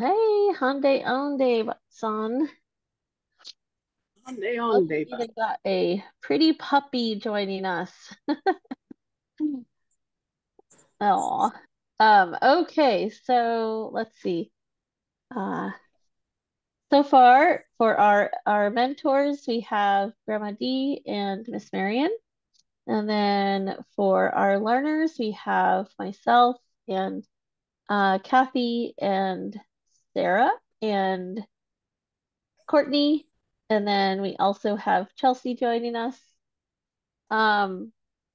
Hey, Hyundai Onde son. Hyundai Hyundai. we got a pretty puppy joining us. Oh, um, okay, so let's see. Uh, so far for our our mentors, we have Grandma D and Miss Marion. And then for our learners, we have myself and uh, Kathy and Sarah and Courtney. And then we also have Chelsea joining us. Um,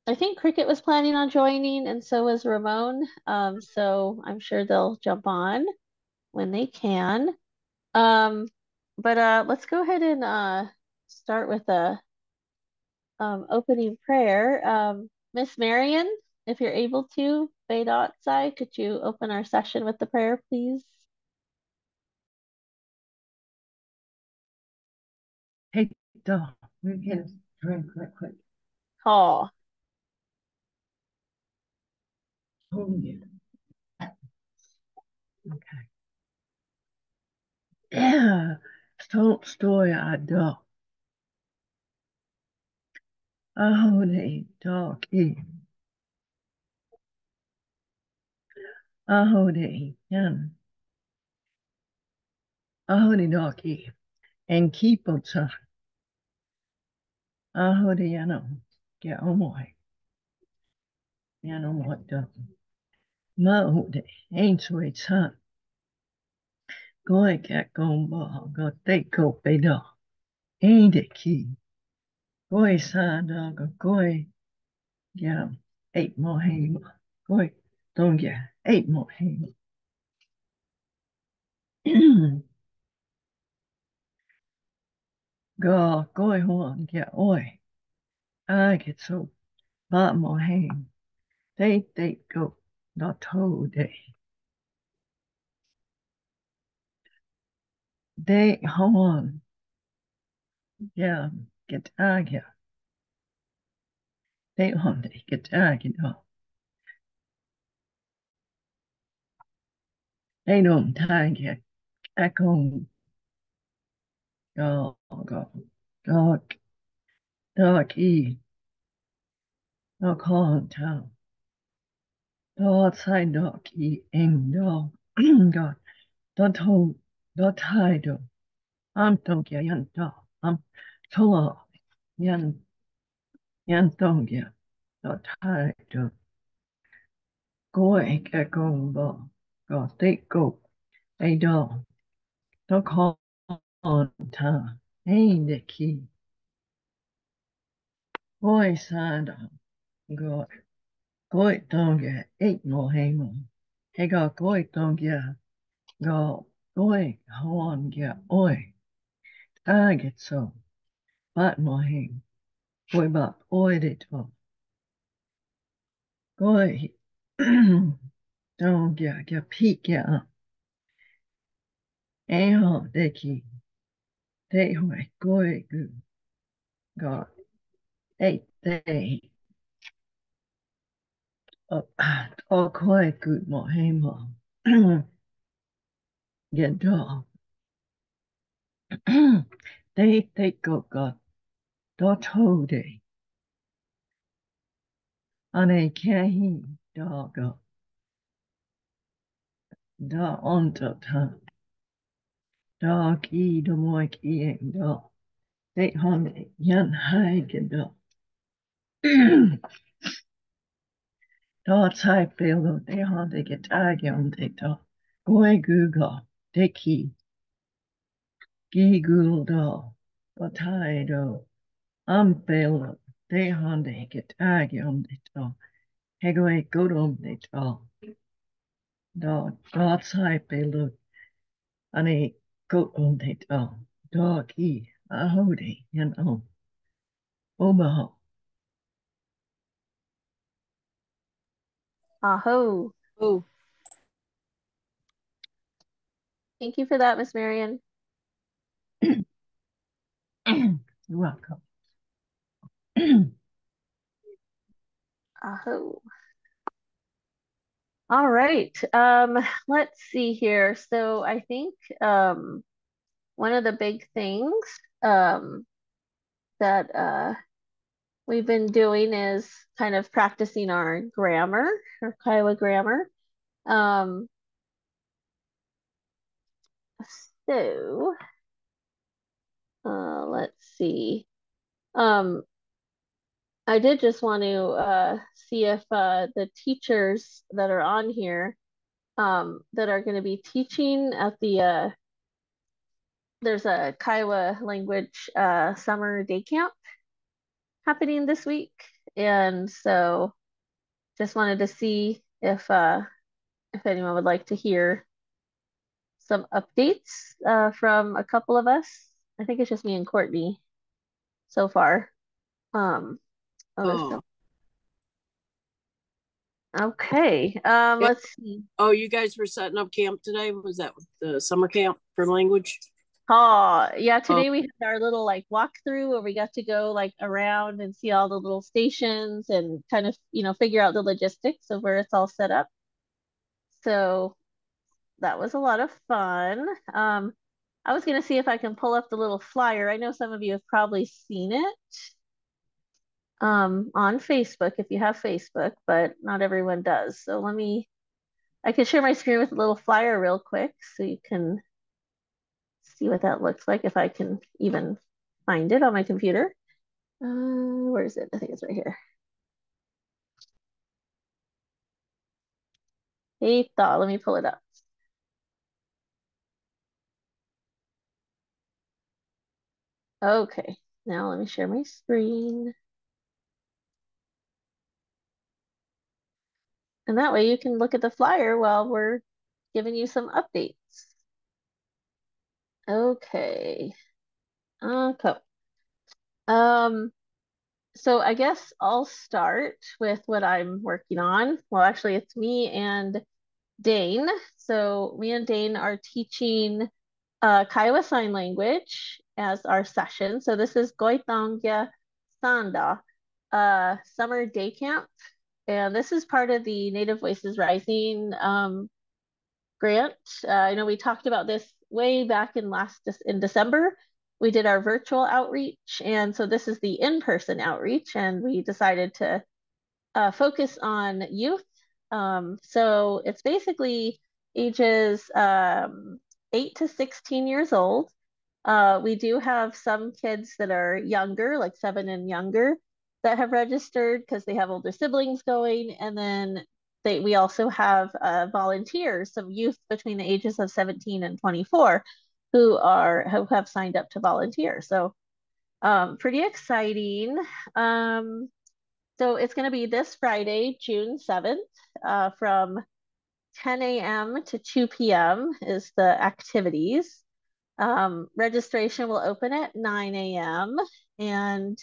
I think Cricket was planning on joining, and so was Ramon. Um, so I'm sure they'll jump on when they can. Um, but uh, let's go ahead and uh, start with a um, opening prayer. Um, Miss Marion, if you're able to, Vedotsai, could you open our session with the prayer, please? Hey, duh, we get a drink right quick. Oh, Oh, yeah. Okay. Yeah, En kipotsa. Ahode yano. Get omoy. Yano mo do. Mahode. Ain't so it's han. Goy kat gomba. Go take go bedo. Ain't it key. Goy sa dog. Go, Goy. Yeah. Eight more hame. Goy. Don't get eight more hame. Go, goy hon, get oi. I get so bot more hang. They, they go, not toe day. They hon, yeah, get agya. They hon, they get agya, no. Oh. They don't tag ya. Back home. Go, go, dog, dog, e. Dog hon, town. Dog side dog, e, ing, dog. God, dog toe, dog tie, dog. I'm dog, ya, yan, dog. I'm tolo, yan, yan, dog, ya. Dog tie, dog. Goy, get going, ball. Go, the key. Boy, side dog. Go. Dog, ya. Eight Hey, go, goy, dog, ya. Go, goy, horn, ya. Oi. I get so. But more hang. Boy, but, oi, they talk. Goy. Dog, ya, ya, peek, ya. They key. They, hoy, goy, goo. God. Hey, they. Oh, oh, quite good, more hang, Get dog. they, they go, God. Dot ho, day. Ane kahi da ta dog e do moik e do they hon yan hai ke do dot sai pelo they hon they get tag on they do goy google they ki. Gi google do but tai do am pelo they hon they get tag on they do hey goy go do they do dot dot sai pelo ane go on they do dog e a hody yan on Omaha. aho. Oh, Thank you for that, Miss Marion. You're welcome. Aho. All right. Um, let's see here. So I think um, one of the big things um, that uh, we've been doing is kind of practicing our grammar, our Kiowa grammar. Um, so uh, let's see. Um, I did just want to uh, see if uh, the teachers that are on here um, that are going to be teaching at the uh, there's a Kiowa language uh, summer day camp happening this week, and so just wanted to see if uh, if anyone would like to hear some updates uh, from a couple of us. I think it's just me and Courtney so far. Um, oh, oh. Okay. Um, Yeah. let's see. Oh, you guys were setting up camp today? Was that the summer camp for language? Oh, yeah, today we had our little like walkthrough where we got to go like around and see all the little stations and kind of, you know, figure out the logistics of where it's all set up. So that was a lot of fun. Um, I was gonna see if I can pull up the little flyer. I know some of you have probably seen it um on Facebook if you have Facebook, but not everyone does. So let me I can share my screen with a little flyer real quick so you can see what that looks like if I can even find it on my computer. Uh, where is it? I think it's right here. Hey, thought, let me pull it up. Okay, now let me share my screen. And that way you can look at the flyer while we're giving you some updates. Okay. Okay. Um, so I guess I'll start with what I'm working on. Well, actually, it's me and Dane. So me and Dane are teaching uh, Kiowa Sign Language as our session. So this is Goitangya Sanda, uh, summer day camp. And this is part of the Native Voices Rising um, grant. Uh, I know we talked about this way back in last in December. We did our virtual outreach, and so this is the in-person outreach, and we decided to uh, focus on youth. Um, so it's basically ages um, 8 to 16 years old. Uh, we do have some kids that are younger, like seven and younger, that have registered because they have older siblings going. And then they, we also have uh, volunteers, some youth between the ages of 17 and 24 who are who have signed up to volunteer. So um, pretty exciting. Um, so it's going to be this Friday, June 7th, uh, from 10 a.m. to 2 p.m. is the activities. Um, registration will open at 9 a.m. and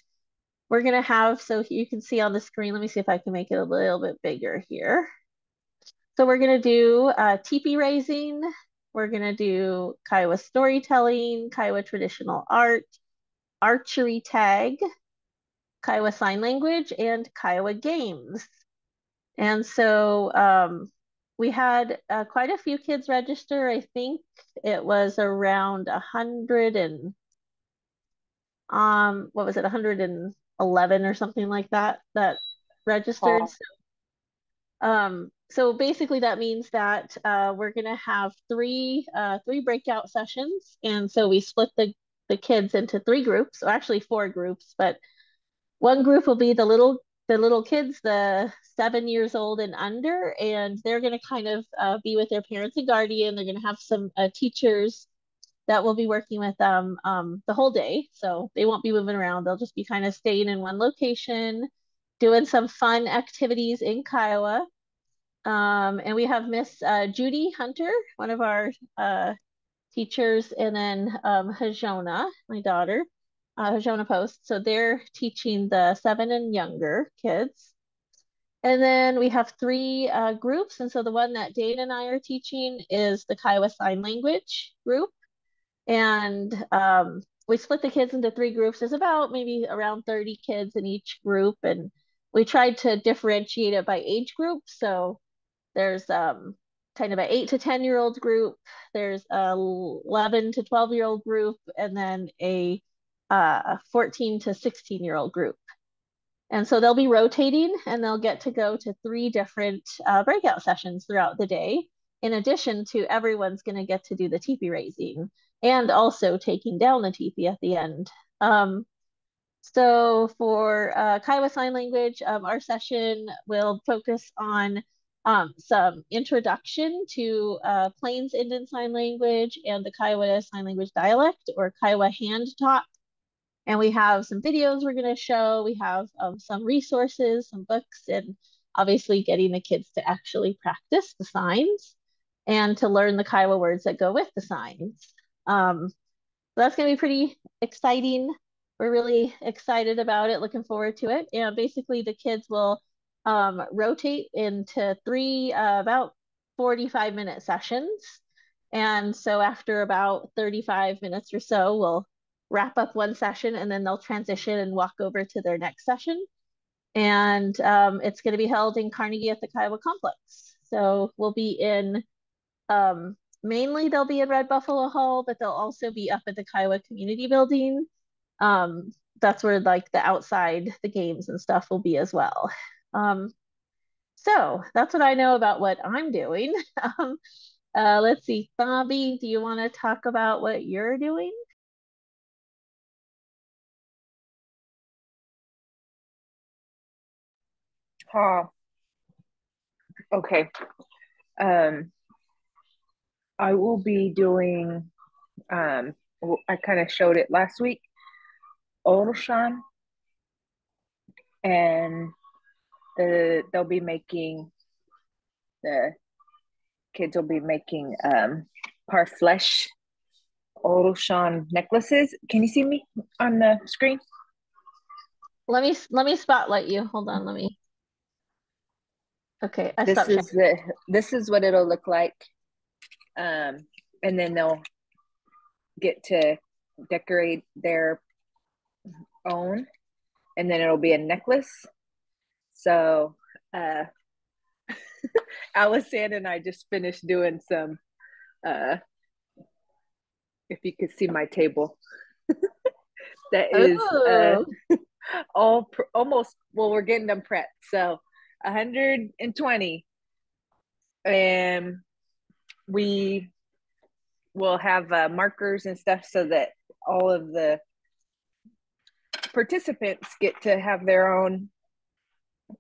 we're going to have, so you can see on the screen, let me see if I can make it a little bit bigger here. So we're going to do uh, teepee raising. We're going to do Kiowa storytelling, Kiowa traditional art, archery tag, Kiowa Sign Language, and Kiowa Games. And so um, we had uh, quite a few kids register. I think it was around a hundred and um, what was it, 111 or something like that that registered. So, um, so basically that means that uh, we're gonna have three uh, three breakout sessions, and so we split the the kids into three groups, or actually four groups, but one group will be the little the little kids, the seven years old and under, and they're going to kind of uh, be with their parents and guardian. They're going to have some uh, teachers that will be working with them um, the whole day. So they won't be moving around. They'll just be kind of staying in one location, doing some fun activities in Kiowa. Um, and we have Miss uh, Judy Hunter, one of our uh, teachers, and then um, Hajona, my daughter uh, Hajona Post. So they're teaching the seven and younger kids. And then we have three uh, groups. And so the one that Dane and I are teaching is the Kiowa Sign Language group. And um, we split the kids into three groups. There's about maybe around 30 kids in each group. And we tried to differentiate it by age group. So there's um kind of an eight to 10 year old group, there's a 11 to 12 year old group, and then a uh, 14 to 16 year old group. And so they'll be rotating and they'll get to go to three different uh, breakout sessions throughout the day. In addition to everyone's going to get to do the teepee raising and also taking down the teepee at the end. Um, so for uh, Kiowa Sign Language, um, our session will focus on um, some introduction to uh, Plains Indian Sign Language and the Kiowa Sign Language dialect or Kiowa hand talk. And we have some videos we're going to show. We have um, some resources, some books, and obviously getting the kids to actually practice the signs and to learn the Kiowa words that go with the signs. Um, so that's going to be pretty exciting. We're really excited about it, looking forward to it. And basically, the kids will um, rotate into three uh, about 45 minute sessions. And so after about 35 minutes or so, we'll wrap up one session and then they'll transition and walk over to their next session. And um, it's going to be held in Carnegie at the Kiowa Complex. So we'll be in, um, mainly they'll be in Red Buffalo Hall, but they'll also be up at the Kiowa Community Building. Um, that's where like the outside, the games and stuff will be as well. Um, so that's what I know about what I'm doing. um, uh, let's see, Bobby, do you want to talk about what you're doing? Huh. Okay. Um, I will be doing, um, I kind of showed it last week, Orushan. And the they'll be making the kids will be making um parfleche Orushan necklaces. Can you see me on the screen? Let me let me spotlight you. Hold on, let me. Okay, I this is the this is what it'll look like. Um, and then they'll get to decorate their own, and then it'll be a necklace so uh, Allison and I just finished doing some. Uh, if you could see my table, that is uh, oh. all pr- almost. Well, we're getting them prepped. So 120, and we will have uh, markers and stuff so that all of the participants get to have their own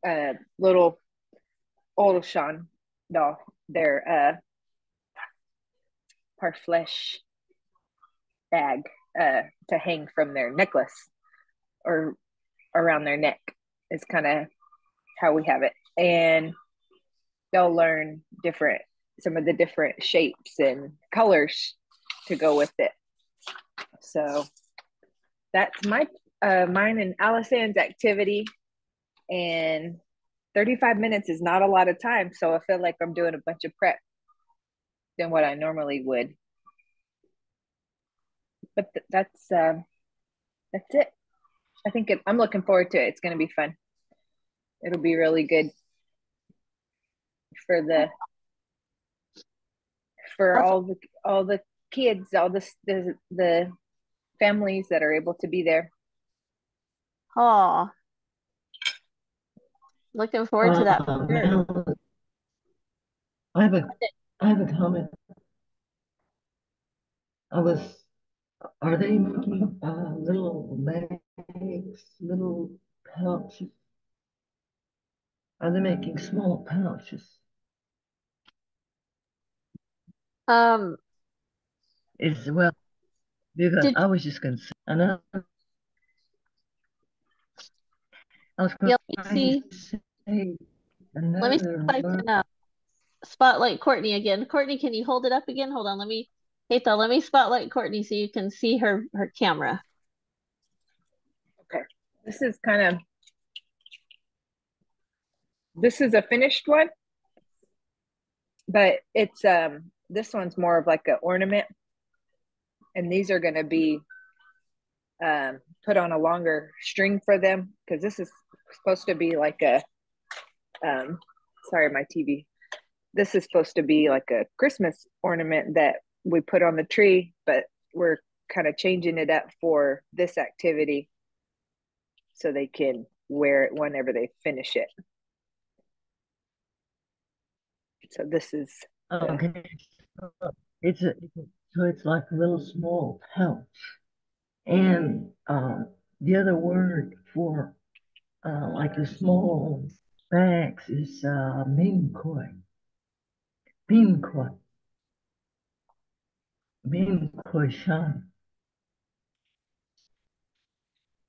uh, little Olshan doll, their uh, parfleche bag uh, to hang from their necklace or around their neck is kind of how we have it. And they'll learn different, some of the different shapes and colors to go with it. So that's my, uh, mine and Allison's activity. And 35 minutes is not a lot of time so i feel like i'm doing a bunch of prep than what i normally would. But th- that's uh, that's it. I think it, i'm looking forward to it. It's going to be fun. It'll be really good for the for all the all the kids all the the, the families that are able to be there oh Looking forward to that. Uh, I have a I have a comment. I was are they making uh, little bags, little pouches? Are they making small pouches? Um, it's well because did, I was just gonna say another I was going to see. Let me see if I can uh, spotlight Courtney again. Courtney, can you hold it up again? Hold on. Let me, Keita, let me spotlight Courtney so you can see her her camera. Okay. This is kind of, this is a finished one, but it's, um, this one's more of like an ornament. And these are going to be um, put on a longer string for them because this is supposed to be like a um sorry my tv this is supposed to be like a Christmas ornament that we put on the tree, but we're kind of changing it up for this activity so they can wear it whenever they finish it. So this is Okay. It's a, so it's like a little small pouch. And um, the other word for uh, like the small bags is uh, beamkoi. Beamkoi. Beamkoi shan.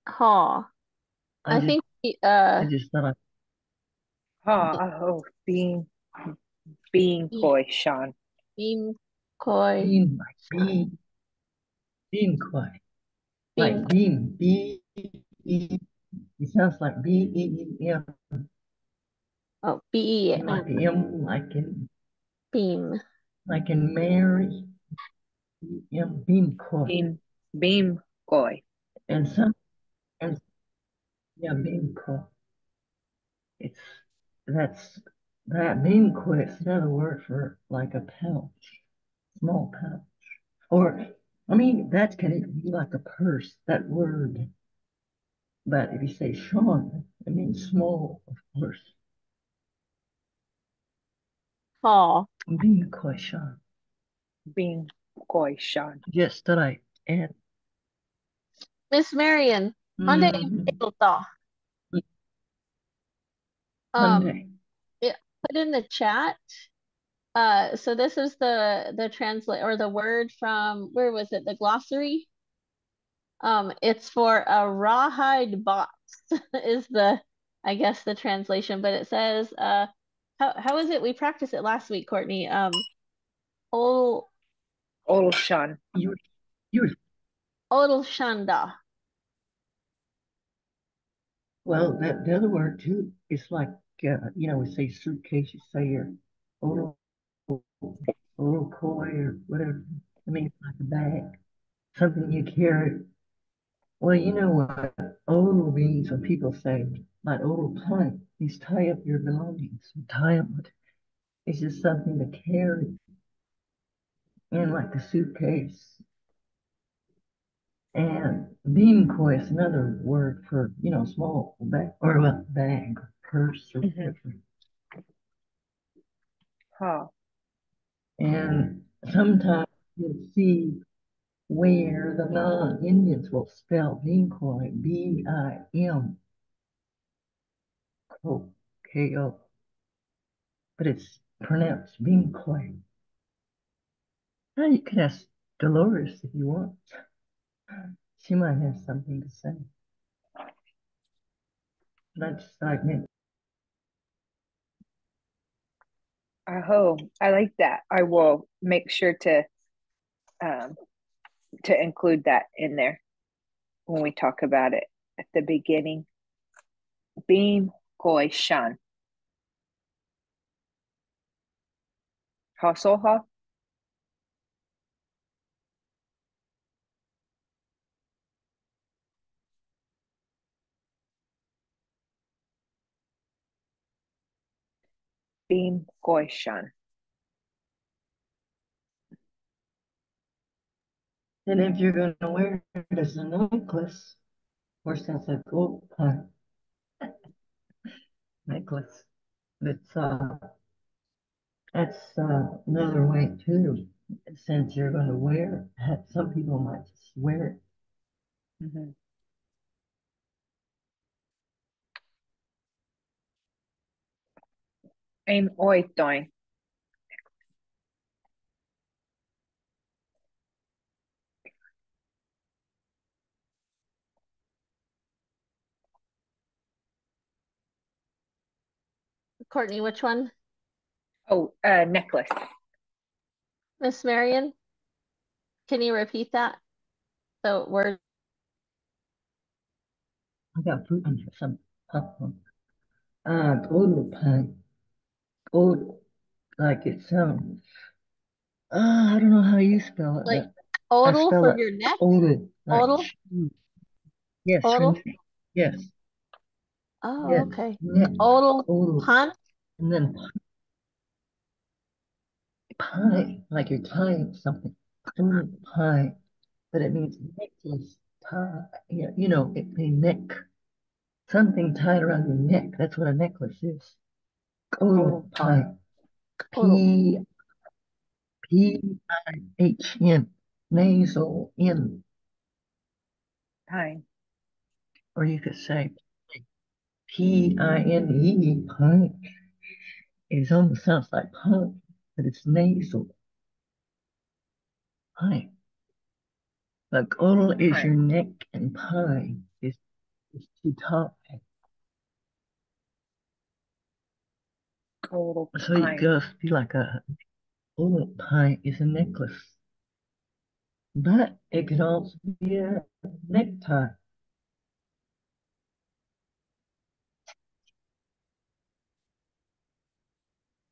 Huh. I I just, think the, I uh just thought I, oh, oh being being koi Sean. Beam koi beam, like beam, beamkoi. Like beam, B E. It sounds like B E E M. oh B E Like M, like in beam. like in Mary. M beamkoi. Beam beam koi. And some and yeah, beamkoi. It's that's that beamkoi is another word for like a pouch, small pouch. Or I mean that can even be like a purse, that word. But if you say Sean, it means small, of course. Huh. Beamkoi Sean. Being Sean. Just that I. Miss Marion, Monday Mhm. um Monday. Put in the chat. Uh, so this is the the translate or the word from where was it? The glossary. Um, it's for a rawhide box is the I guess the translation, but it says uh how how is it? We practiced it last week, Courtney. Um, ol Old Sean. You you odal shanda. well that the other word too is like uh, you know we say suitcase, you say your little little koi or whatever. I mean like a bag, something you carry. Well, you know what odal means when people say my odal plant is tie up your belongings, tie up. It's just something to carry. And like a suitcase. And beam koi is another word for, you know, small bag or a bag, Mhm. Huh. And sometimes you'll see where the non-Indians will spell koi, B-I-M K-O. But it's pronounced koi. Now you can ask Dolores if you want. She might have something to say. That's like me. Oh, I like that. I will make sure to um to include that in there when we talk about it at the beginning. Beam koi Sean. Hasoha. Beam koi Sean. And if you're going to wear it as a necklace, or that's a gold uh, necklace. That's uh, that's uh, another way too. Since you're going to wear it, some people might just wear it. Mm-hmm. Aim oi toin. Courtney, which one? Oh, uh, necklace. Miss Marion? Can you repeat that? So word I got food on some popcorn. Uh, gold like it sounds. Uh, I don't know how you spell it, like odal for your neck? odal. Like Odal? Yes, Odal? Yes, Oh, yes. okay. Neck. Odal Odal. punt? And then tie, like you're tying something. Total tie, but it means necklace tie. Yeah, you know, it means neck. Something tied around your neck. That's what a necklace is. Tie. P P I H N nasal N. Pine. Or you could say P I N E pine. It almost sounds like pine, but it's nasal. Pine. But girdle is your neck and pine is is to tie. Total So you pine. just be like a girdle pine is a necklace. But it could also be a necktie.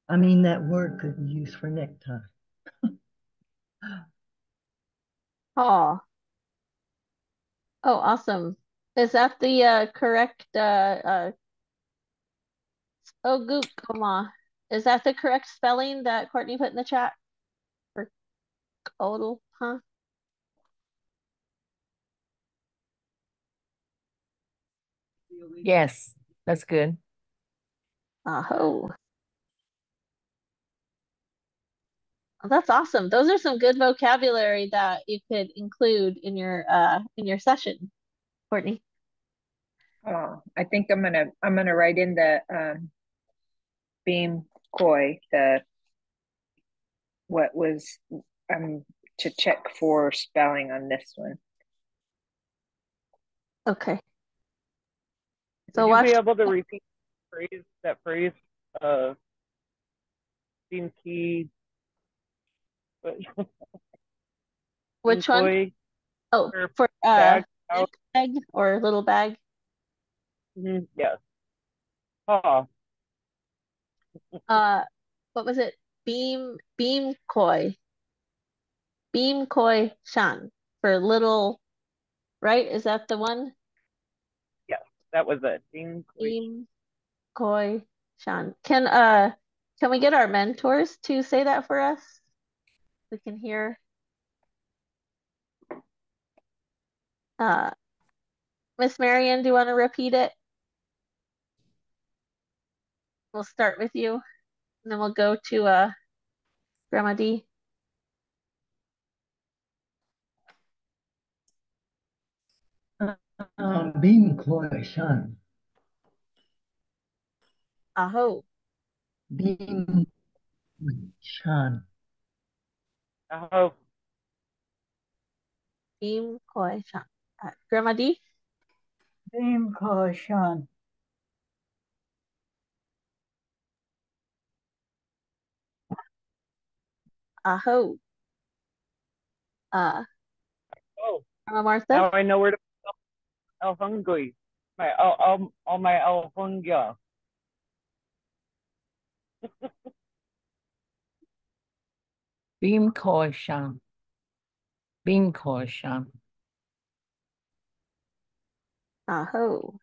I mean, that word could be used for necktie. Oh. Oh, awesome. Is that the uh, correct uh, oh comma. Is that the correct spelling that Courtney put in the chat? Total, huh? Yes, that's good. Aho. Oh, That's awesome. Those are some good vocabulary that you could include in your uh in your session, Courtney. Oh, I think I'm gonna I'm gonna write in the um beam koi the what was um to check for spelling on this one. Okay. Would So you watch be able to repeat the phrase, that phrase, uh, beam key? But which one? employee Oh, for uh bag out? bag or little bag. Mhm, Yes. Ah, Uh, what was it? Beam beam koi. Beam koi shan for little, right? Is that the one? yes, that was it. Beam key. Beam koi shan. Can uh can we get our mentors to say that for us? We can hear. Uh, Miss Marion, do you want to repeat it? We'll start with you, and then we'll go to uh Grandma D. Um, beam koi shan. Aho. Beam shan. Oh, Beam koi shan. Uh, Grandma D. Beam caution. Aho. Uh, oh, Grandma Martha. now I know where to put El Hungry. My, all, all, all my El Hunga. Beam caution. Beam caution. Aho.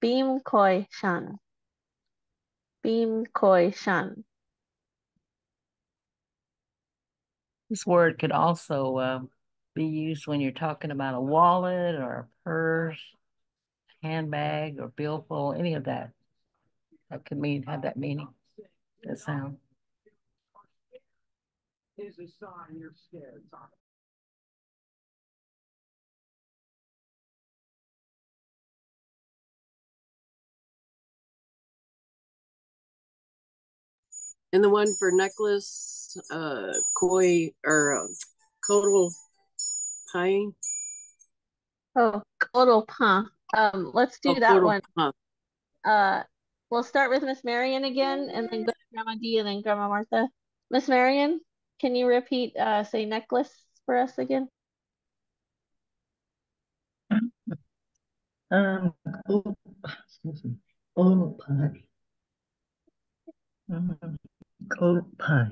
Beam koi shan. Beam koi shan. This word could also uh, be used when you're talking about a wallet or a purse, handbag, or billfold, any of that. That could mean have that meaning, that sound. And the one for necklace, uh, koi or um, cotal pine. Oh, total huh. Um, let's do Oh, that cotal one. pine. Uh, we'll start with Miss Marion again, and then go to Grandma D, and then Grandma Martha. Miss Marion, can you repeat, uh, say necklace for us again? Um, oh, excuse me. Old pie. Um, cold pie.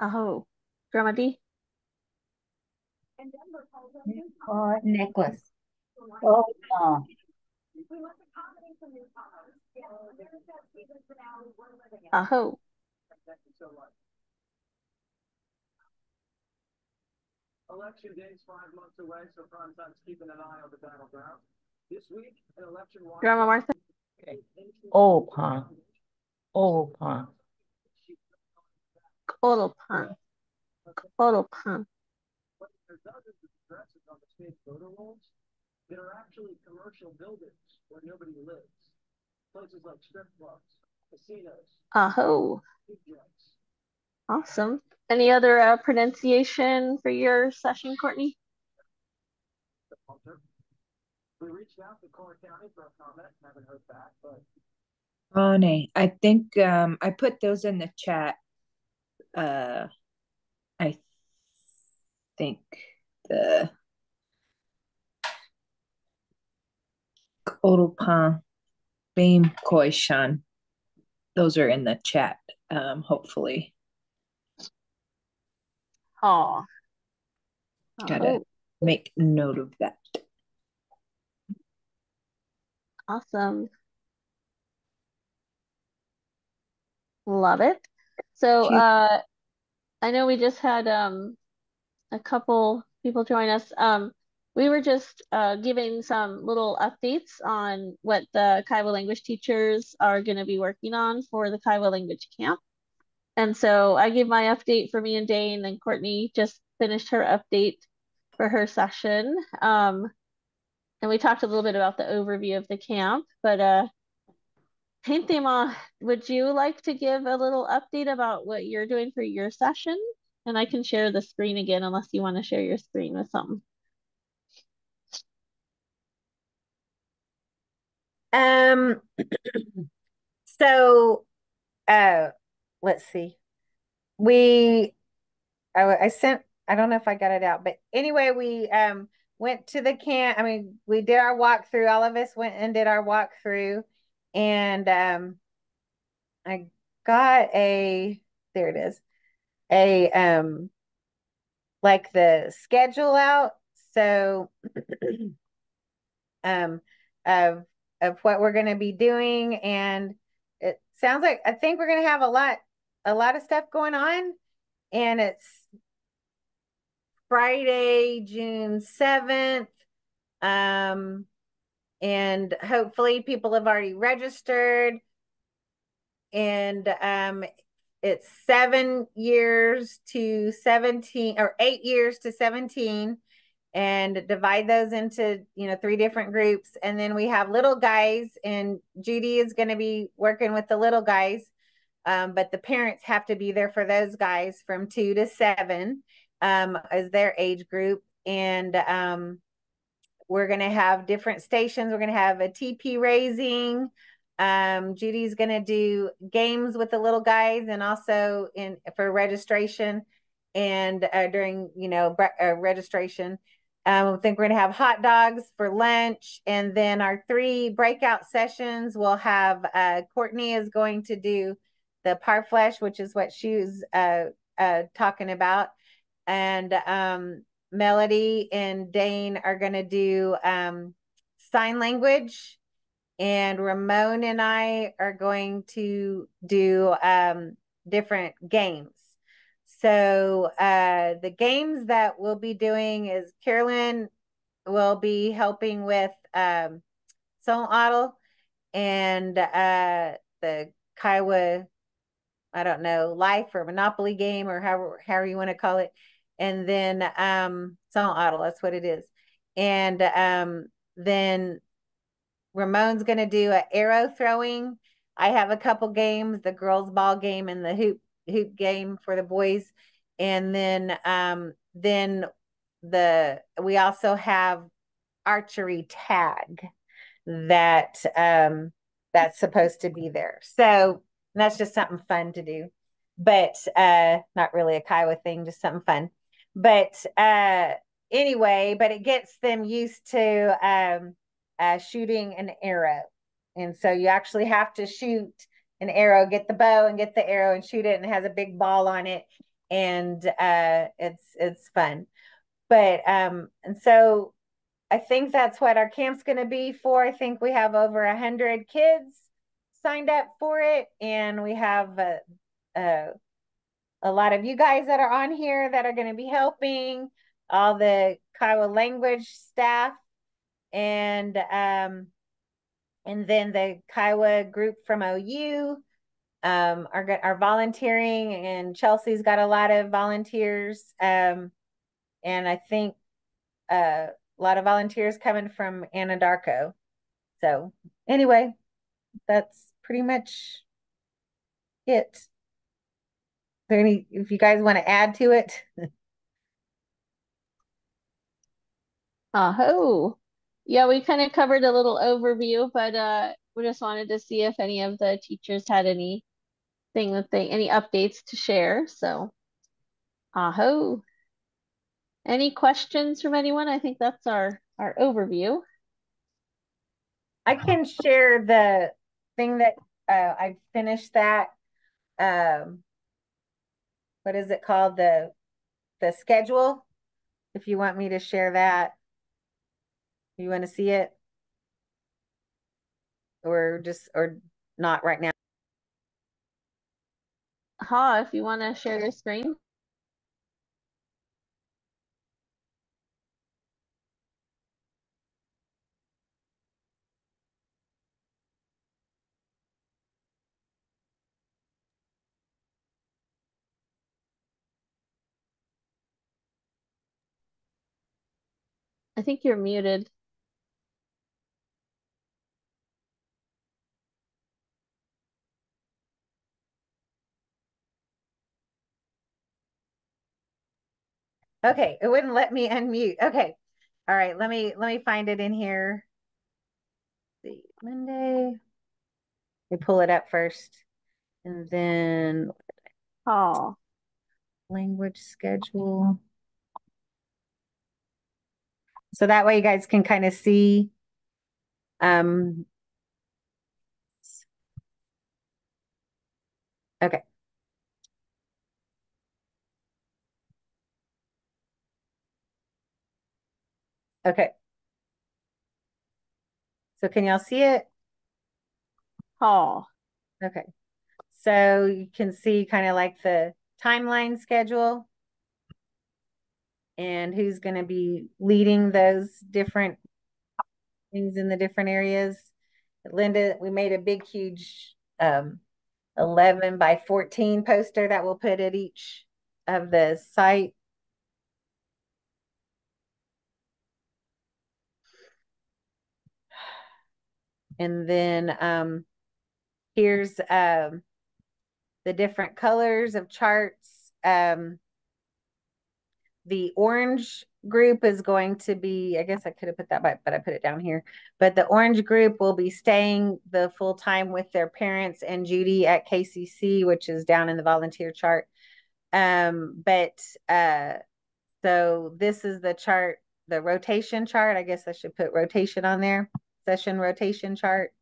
Oh, Grandma D. Or necklace. Oh, uh. Oh. Election day is five months away, so prime time's keeping an eye on the battleground. This week, an election. Grandma Martha. Okay. Oh, pie. Pond. Coral Pond. Coral Pond. There are dozens addresses on the state photo rolls. There are actually commercial buildings where nobody lives. Places like strip clubs, casinos. Aho. Awesome. Any other uh, pronunciation for your session, Courtney? We reached out to Core County for a comment, haven't heard back, but. Oh. I think um I put those in the chat. Uh, I think the Korupan Beam Koishan. Those are in the chat, um, hopefully. Aw. Gotta Oh, make note of that. awesome. Love it. So, uh, I know we just had um a couple people join us. Um, we were just uh giving some little updates on what the Kiowa language teachers are going to be working on for the Kiowa language camp. And so I gave my update for me and Dane, and Courtney just finished her update for her session. Um, and we talked a little bit about the overview of the camp, but uh, Painthema, would you like to give a little update about what you're doing for your session? And I can share the screen again unless you want to share your screen with something. Um, so, uh, let's see. We, I, I sent, I don't know if I got it out, but anyway, we um went to the camp. I mean, we did our walkthrough. All of us went and did our walkthrough, and um, I got a, there it is, a um, like the schedule out. So, um, of of what we're going to be doing and it sounds like I think we're going to have a lot a lot of stuff going on and it's Friday, June 7th. Um and hopefully people have already registered. And um it's 7 years to 17 or 8 years to 17 and divide those into you know three different groups. And then we have little guys and judy is going to be working with the little guys. Um, but the parents have to be there for those guys from two to seven um, as their age group. And um, we're going to have different stations we're going to have a tp raising um, judy's going to do games with the little guys and also in for registration and uh, during you know uh, registration um, I think we're going to have hot dogs for lunch. And then our three breakout sessions we'll have uh, Courtney is going to do the parfleche, which is what she was uh, uh, talking about. And um, Melody and Dane are going to do um, sign language. And Ramon and I are going to do um, different games. So uh, the games that we'll be doing is Carolyn will be helping with um, Idol and uh, the Kiowa, I don't know, life or Monopoly game or however, however you want to call it. And then um, Song Idol, that's what it is. And um, then Ramon's going to do an arrow throwing. I have a couple games, the girls ball game and the hoop hoop game for the boys. And then um then the we also have archery tag that um that's supposed to be there. So that's just something fun to do. But uh not really a Kiowa thing, just something fun. But uh anyway, but it gets them used to um uh shooting an arrow. And so you actually have to shoot an arrow, get the bow and get the arrow and shoot it, and it has a big ball on it, and uh, it's it's fun. But um, and so I think that's what our camp's going to be for. I think we have over a hundred kids signed up for it, and we have a, a, a lot of you guys that are on here that are going to be helping. all the Kiowa language staff and um and then the Kiowa group from OU um are are volunteering and Chelsea's got a lot of volunteers um and I think uh, a lot of volunteers coming from Anadarko. So anyway, that's pretty much it. There any if you guys want to add to it? Uh-huh. Yeah, we kind of covered a little overview, but uh we just wanted to see if any of the teachers had anything that they any updates to share. So aho. Any questions from anyone? I think that's our our overview. I can share the thing that uh, I finished that um what is it called? The the schedule? If you want me to share that. You want to see it? Or just or not right now? Ha, if you want to share your screen. I think you're muted. Okay, it wouldn't let me unmute. Okay. All right, let me let me find it in here. Let's see, Monday. Let me pull it up first. And then oh language schedule. So that way you guys can kind of see um okay. Okay. So can y'all see it? Oh. Okay. So you can see kind of like the timeline schedule and who's going to be leading those different things in the different areas. Linda, we made a big, huge um, 11 by 14 poster that we'll put at each of the site. And then um, here's um, the different colors of charts. Um, the orange group is going to be, I guess I could have put that, but, but I put it down here. But the orange group will be staying the full time with their parents and Judy at KCC, which is down in the volunteer chart. Um, but uh, so this is the chart, the rotation chart. I guess I should put rotation on there, session rotation chart.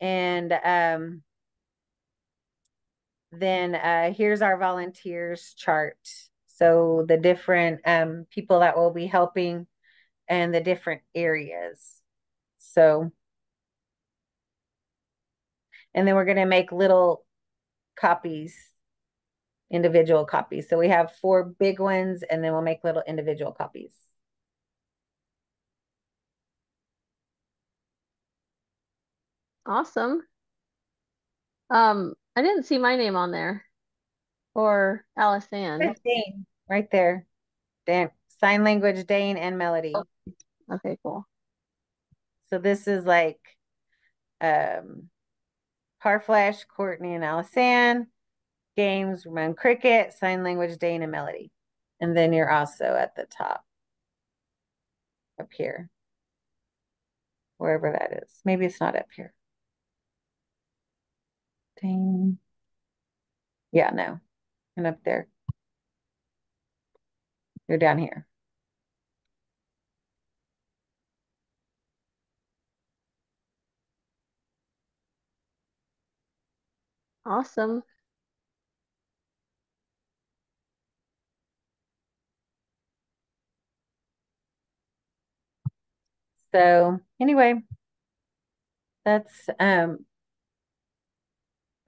And um, then uh, here's our volunteers chart. So the different um, people that will be helping and the different areas. So, and then we're going to make little copies, individual copies. So we have four big ones and then we'll make little individual copies. Awesome. Um, I didn't see my name on there or Alice Ann. Dane, right there. Dan, sign language, Dane and Melody. Oh, okay, cool. So this is like um Parfleche, Courtney and Alice Games, Ramon Cricket, sign language, Dane and Melody. And then you're also at the top up here. Wherever that is. Maybe it's not up here. Dang. Yeah, no. And up there. You're down here. Awesome. So anyway, that's um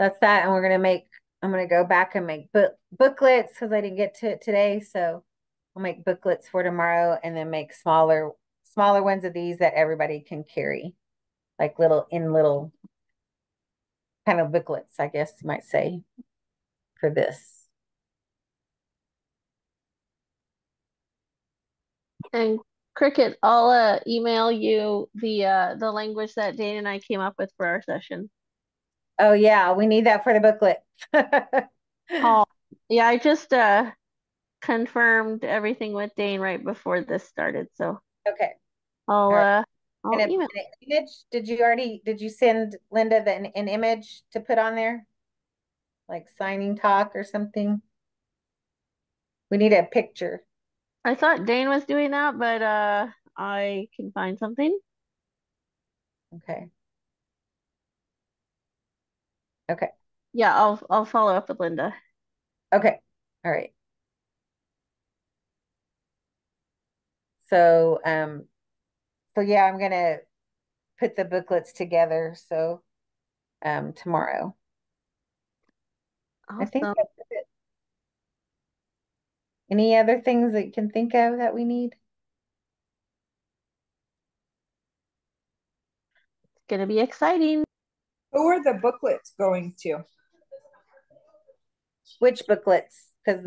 that's that. And we're going to make I'm gonna go back and make book booklets because I didn't get to it today. So I'll make booklets for tomorrow and then make smaller smaller ones of these that everybody can carry, like little in little kind of booklets, I guess you might say, for this. And Cricket, I'll uh, email you the uh, the language that Dane and I came up with for our session. Oh yeah, we need that for the booklet. Oh, yeah, I just uh confirmed everything with Dane right before this started, so Okay. I'll right. uh I'll And a- email. an image, did you already, did you send Linda the, an, an image to put on there? Like signing talk or something? We need a picture. I thought Dane was doing that, but uh I can find something. Okay. Okay. Yeah, I'll I'll follow up with Linda. Okay. All right. So, um, so yeah, I'm gonna put the booklets together. So, um, tomorrow. I think that's it. Any other things that you can think of that we need? It's gonna be exciting. Who are the booklets going to Which booklets? Because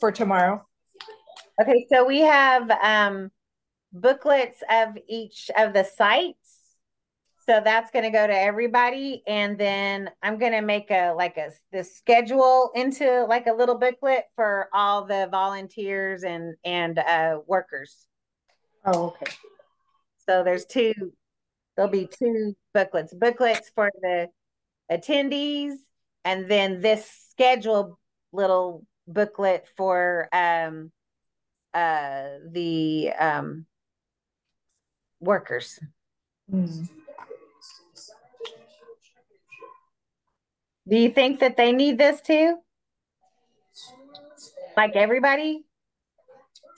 for tomorrow? Okay, so we have um booklets of each of the sites. So that's going to go to everybody and then I'm going to make a like a the schedule into like a little booklet for all the volunteers and and uh workers. Oh, okay. So there's two there'll be two booklets. Booklets for the attendees and then this schedule little booklet for um uh the um workers. Hmm. Do you think that they need this too? Like everybody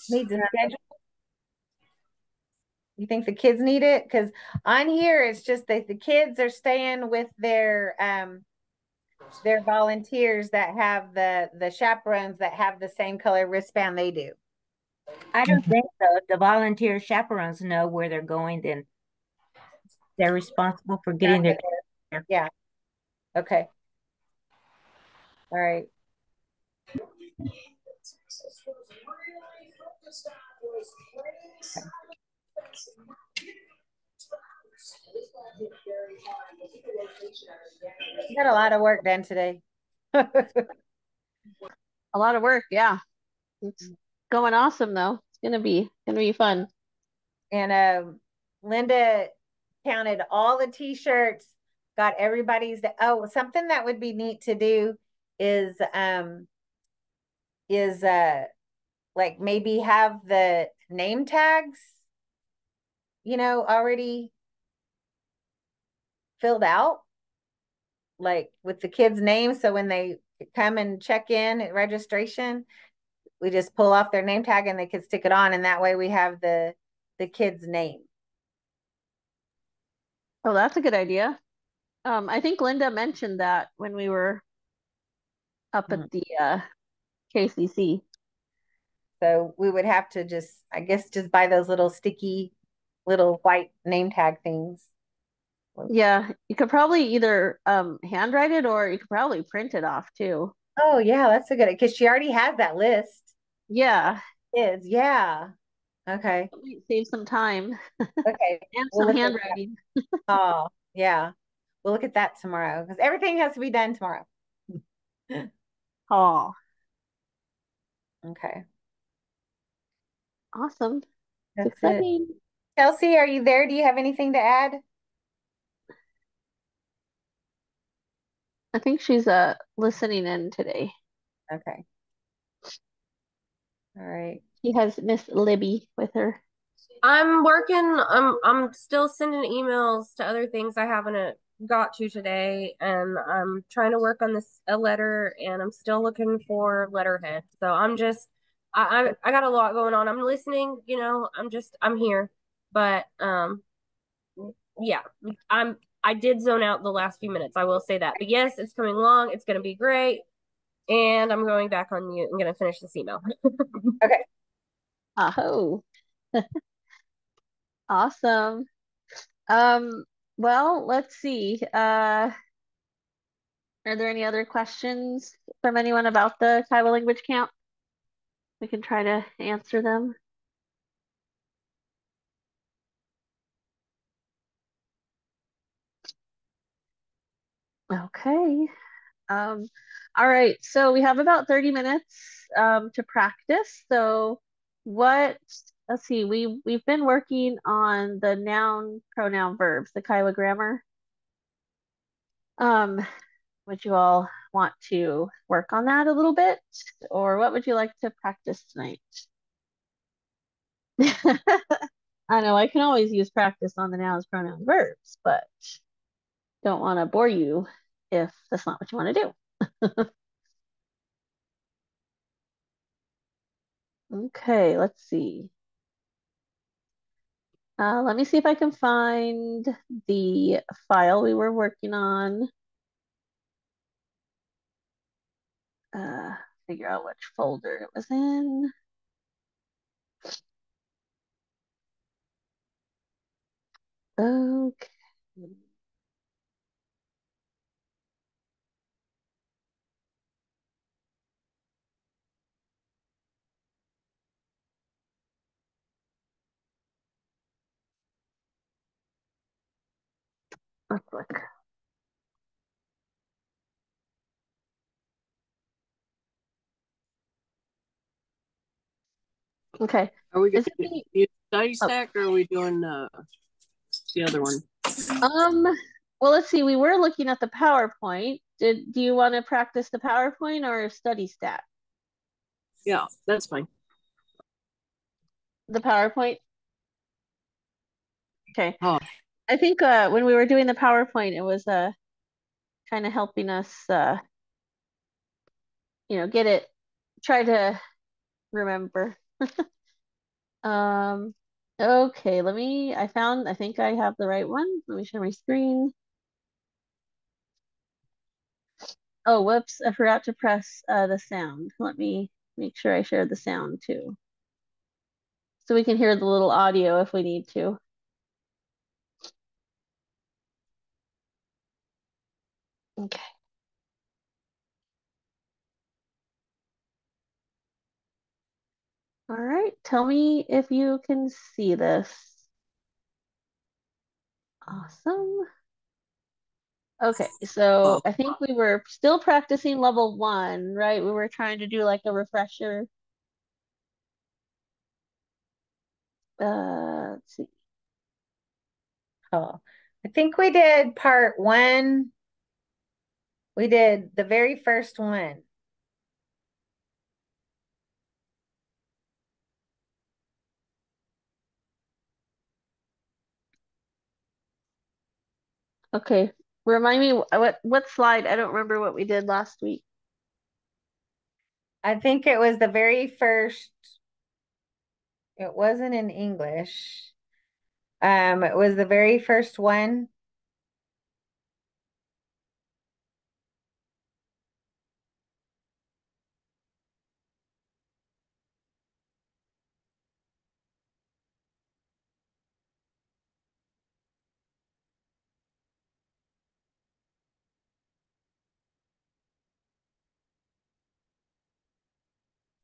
needs a schedule? You think the kids need it? Because on here it's just that the kids are staying with their um their volunteers that have the the chaperones that have the same color wristband they do. I don't think so. If the volunteer chaperones know where they're going, then they're responsible for getting their. Yeah. Okay. All right. You got a lot of work done today. A lot of work, yeah. It's going awesome though. It's gonna be gonna be fun. And um, Linda counted all the t-shirts, got everybody's. Oh, something that would be neat to do is um is uh like maybe have the name tags, you know, already filled out, like with the kids' names. So when they come and check in at registration, we just pull off their name tag and they can stick it on, and that way we have the the kid's name. Oh, that's a good idea. Um, I think Linda mentioned that when we were up at the uh KCC. So we would have to just, I guess, just buy those little sticky, little white name tag things. Yeah, you could probably either um handwrite it or you could probably print it off too. Oh yeah, that's a good, because she already has that list. Yeah, Is yeah. Okay. save some time Okay. and We'll some look at that. handwriting. Oh yeah. We'll look at that tomorrow because everything has to be done tomorrow. Oh, Okay. awesome. That's it. Exciting. Kelsey, are you there? Do you have anything to add? I think she's uh listening in today. Okay. All right. She has Miss Libby with her. I'm working. I'm I'm still sending emails to other things I haven't uh, got to today, and I'm trying to work on this a letter, and I'm still looking for letterhead. So I'm just, I I, I got a lot going on. I'm listening. You know, I'm just I'm here, but um, yeah, I'm I did zone out the last few minutes. I will say that, but yes, it's coming along. It's gonna be great. And I'm going back on mute. I'm going to finish this email. Okay. Aho. Awesome. Um, well, let's see. Uh, are there any other questions from anyone about the Kiowa language camp? We can try to answer them. Okay. Um, all right, so we have about 30 minutes um, to practice. So what, let's see, we, we've been working on the noun, pronoun, verbs, the Kiowa grammar. Um, would you all want to work on that a little bit? Or what would you like to practice tonight? I know I can always use practice on the nouns, pronouns, verbs, but don't want to bore you if that's not what you want to do. Okay, let's see. Uh, let me see if I can find the file we were working on. Uh, figure out which folder it was in. Okay. Let's look. Okay. Are we going to the- use study Oh. or are we doing uh, the other one? Um, well, let's see. We were looking at the PowerPoint. Did do you want to practice the PowerPoint or study stat? Yeah, that's fine. The PowerPoint? Okay. Oh. I think uh when we were doing the PowerPoint, it was uh kind of helping us uh you know get it try to remember. Um okay, let me I found I think I have the right one. Let me share my screen. Oh, whoops, I forgot to press uh the sound. Let me make sure I share the sound too. So we can hear the little audio if we need to. Okay. All right, tell me if you can see this. Awesome. Okay, so I think we were still practicing level one, right? We were trying to do like a refresher. Uh, let's see. Oh, I think we did part one. We did the very first one. Okay, remind me what what slide? I don't remember what we did last week. I think it was the very first. It wasn't in English. Um, it was the very first one.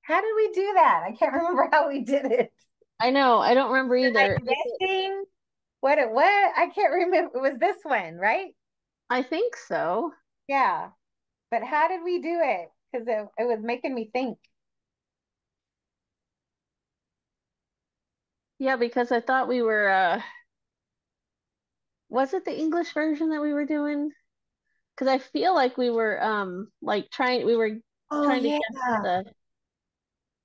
How did we do that? I can't remember how we did it. I know, I don't remember either. I missing? What it what? I can't remember. It was this one, right? I think so. Yeah. But how did we do it? Because it, it was making me think. Yeah, because I thought we were uh was it the English version that we were doing? Because I feel like we were um like trying we were Oh, trying to yeah. guess the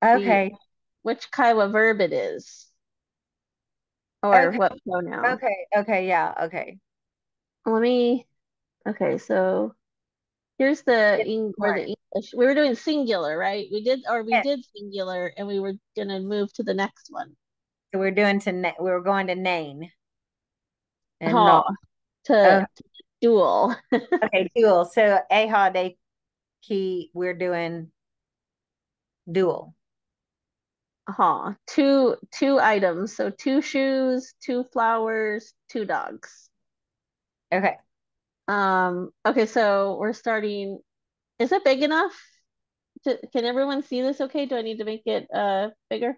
Okay. which Kiowa verb it is. Or Okay. what pronoun. Okay. Okay. Yeah. Okay. Let me okay, so here's the Eng or the English. We were doing singular, right? We did or we Yes. did singular and we were gonna move to the next one. So we're doing to na- we were going to Nain and Oh, to Oh. dual. okay, dual. So eh, Aha de key we're doing dual. Uh-huh. Two two items. So two shoes, two flowers, two dogs. Okay. Um, okay, so we're starting. Is it big enough? To, can everyone see this okay? Do I need to make it uh bigger?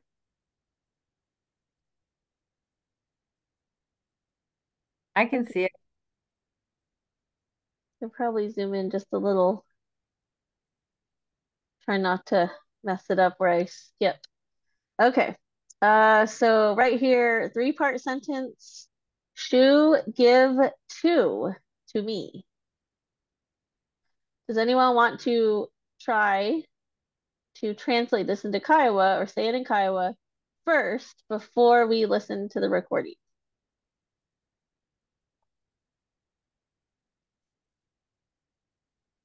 I can see it. I'll probably zoom in just a little. Try not to mess it up where I skip. Okay. Uh, so right here, three-part sentence. Shu give two to me. Does anyone want to try to translate this into Kiowa or say it in Kiowa first before we listen to the recording?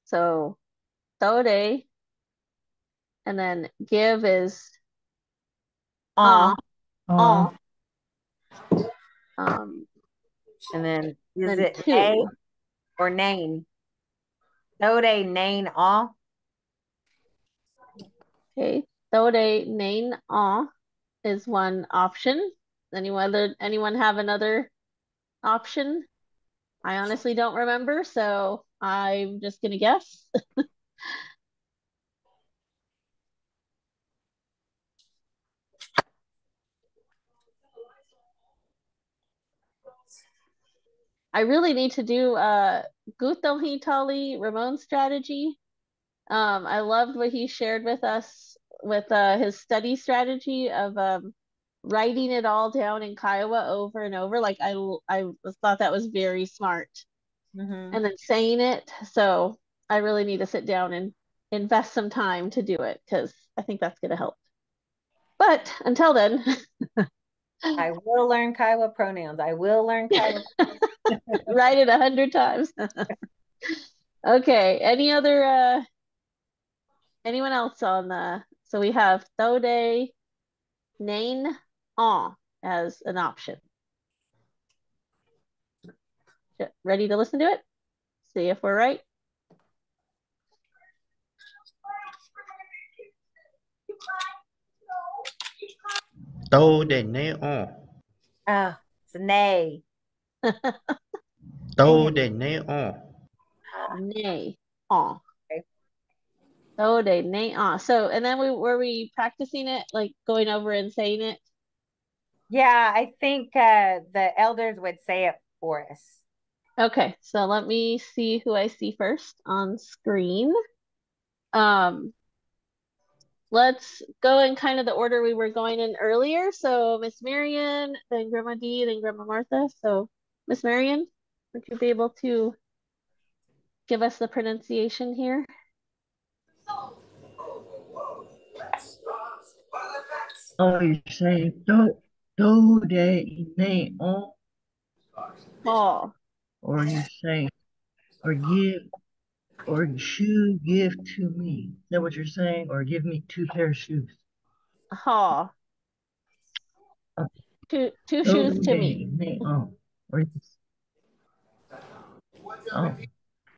So, Tode, and then give is Uh, ah, um, and then is then it a or name? Tode name all. Okay, Tode nain ah is one option. Anyone other, anyone have another option? I honestly don't remember, so I'm just gonna guess. I really need to do uh Guto Hitali Ramon strategy. Um, I loved what he shared with us with uh, his study strategy of um, writing it all down in Kiowa over and over. Like I, I thought that was very smart. Mhm. And then saying it. So I really need to sit down and invest some time to do it because I think that's going to help. But until then, I will learn Kiowa pronouns. I will learn Kiowa. write it a hundred times. Okay, any other uh anyone else on the so we have Thode Nain on as an option. Ready to listen to it? See if we're right. Tô để nê on. Ah, it's a nay. Tô để nê on. Nay on. Okay. Thode Nain on. So and then we were we practicing it, like going over and saying it? Yeah, I think uh, the elders would say it for us. Okay, so let me see who I see first on screen. Um, let's go in kind of the order we were going in earlier. So Miss Marion, then Grandma Dee, then Grandma Martha. So Miss Marion, would you be able to give us the pronunciation here? Oh, you're saying do do de ne on, Oh, or you saying or give or shoe give to me. Is that what you're saying? Or give me two pair of shoes. ha. Oh. Two two shoes to de me. ne on. Or oh.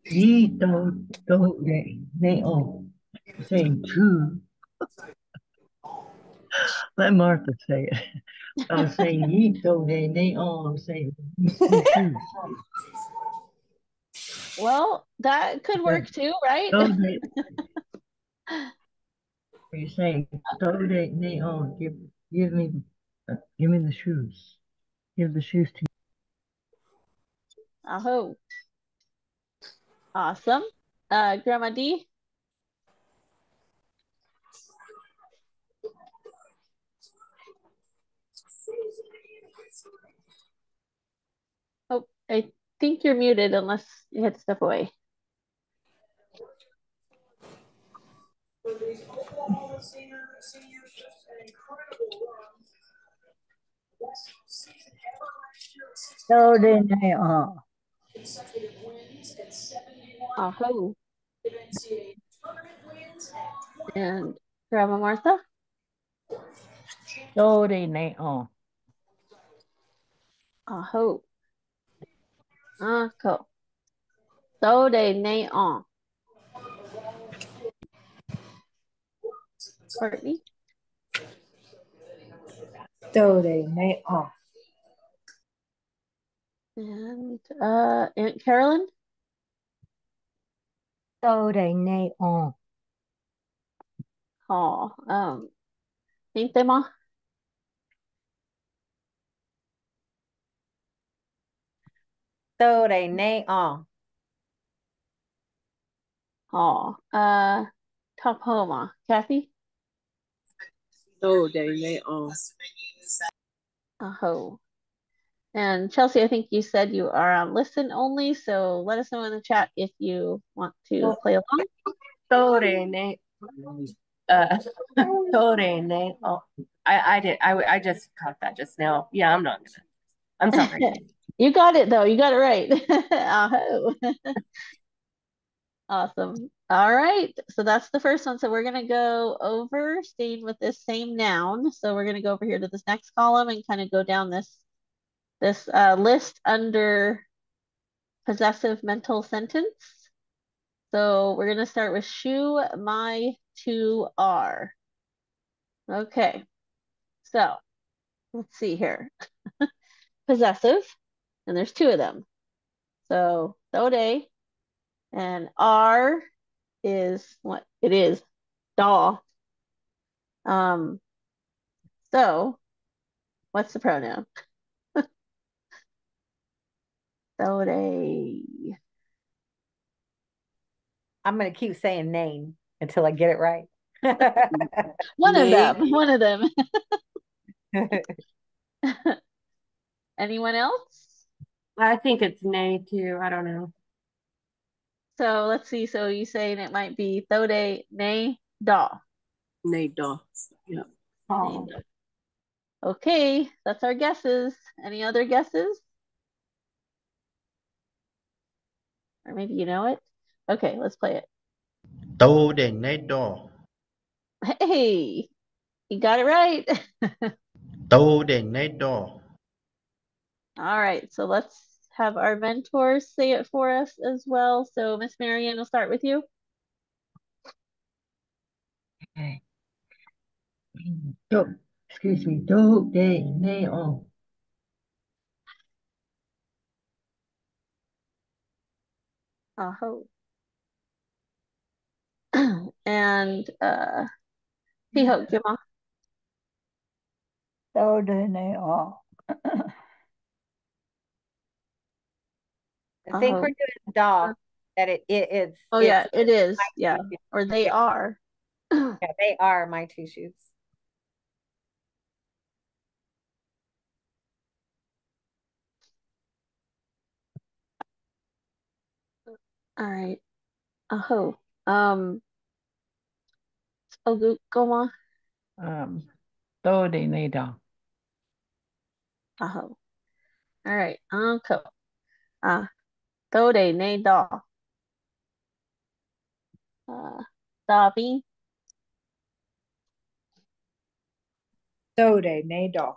Ye do do de ne on. You're saying two. Let Martha say it. I was saying ye de ne on. I'm saying two. Well, that could work too, right? Do de. Are you saying do de ne on? Give give me uh, give me the shoes. Give the shoes to Aho. Awesome. Uh, Grandma D. Oh, I think you're muted unless you had to step away. So then I, uh, Aho. And Grandma Martha. Tô để nê on. Aho. Ah, cool. So de ne on. Courtney. Do, de, ne, oh. And uh, Aunt Carolyn. Do, de, ne, on. Oh, um, Aunt Emma. Do, de, ne, on. Oh, uh, Tapoma. Kathy. Do, de, ne, on. Aho. And Chelsea, I think you said you are on listen only, so let us know in the chat if you want to play along. De, uh, de, oh. I, I did. I, I just caught that just now. Yeah, I'm not gonna. I'm sorry. You got it though. You got it right. Aho. Awesome. All right. So that's the first one. So we're going to go over, staying with this same noun. So we're going to go over here to this next column and kind of go down this this uh, list under possessive mental sentence. So we're going to start with shoe my two are. Okay. So let's see here. possessive, and there's two of them. So dode and are is what it is, da. Um, so what's the pronoun? Dode. I'm gonna keep saying name until I get it right. One of them. One of them. Anyone else? I think it's nay too. I don't know. So let's see. So you saying it might be thode Nay da. Nay da. Yeah. Oh. Okay, that's our guesses. Any other guesses? Or maybe you know it. Okay, let's play it. Tô để nấy đỏ. Hey, you got it right. Tô để nấy đỏ. All right, so let's have our mentors say it for us as well. So Miss Marianne, we'll start with you. Okay. Do, excuse me. Do, de, ne, on. Aho. And uh P-Hope, Gemma. Do, de, ne, on. I think Aho. we're doing da. That it, it it's Oh it's yeah, it is. Yeah, or they are. Yeah, they are my two shoes. All right. Aho. Um, oh, go, go on. Um, do de ne da. Aho. All right. Uncle. Ah, do de ne da. Uh, da bin. Do, de, ne, da.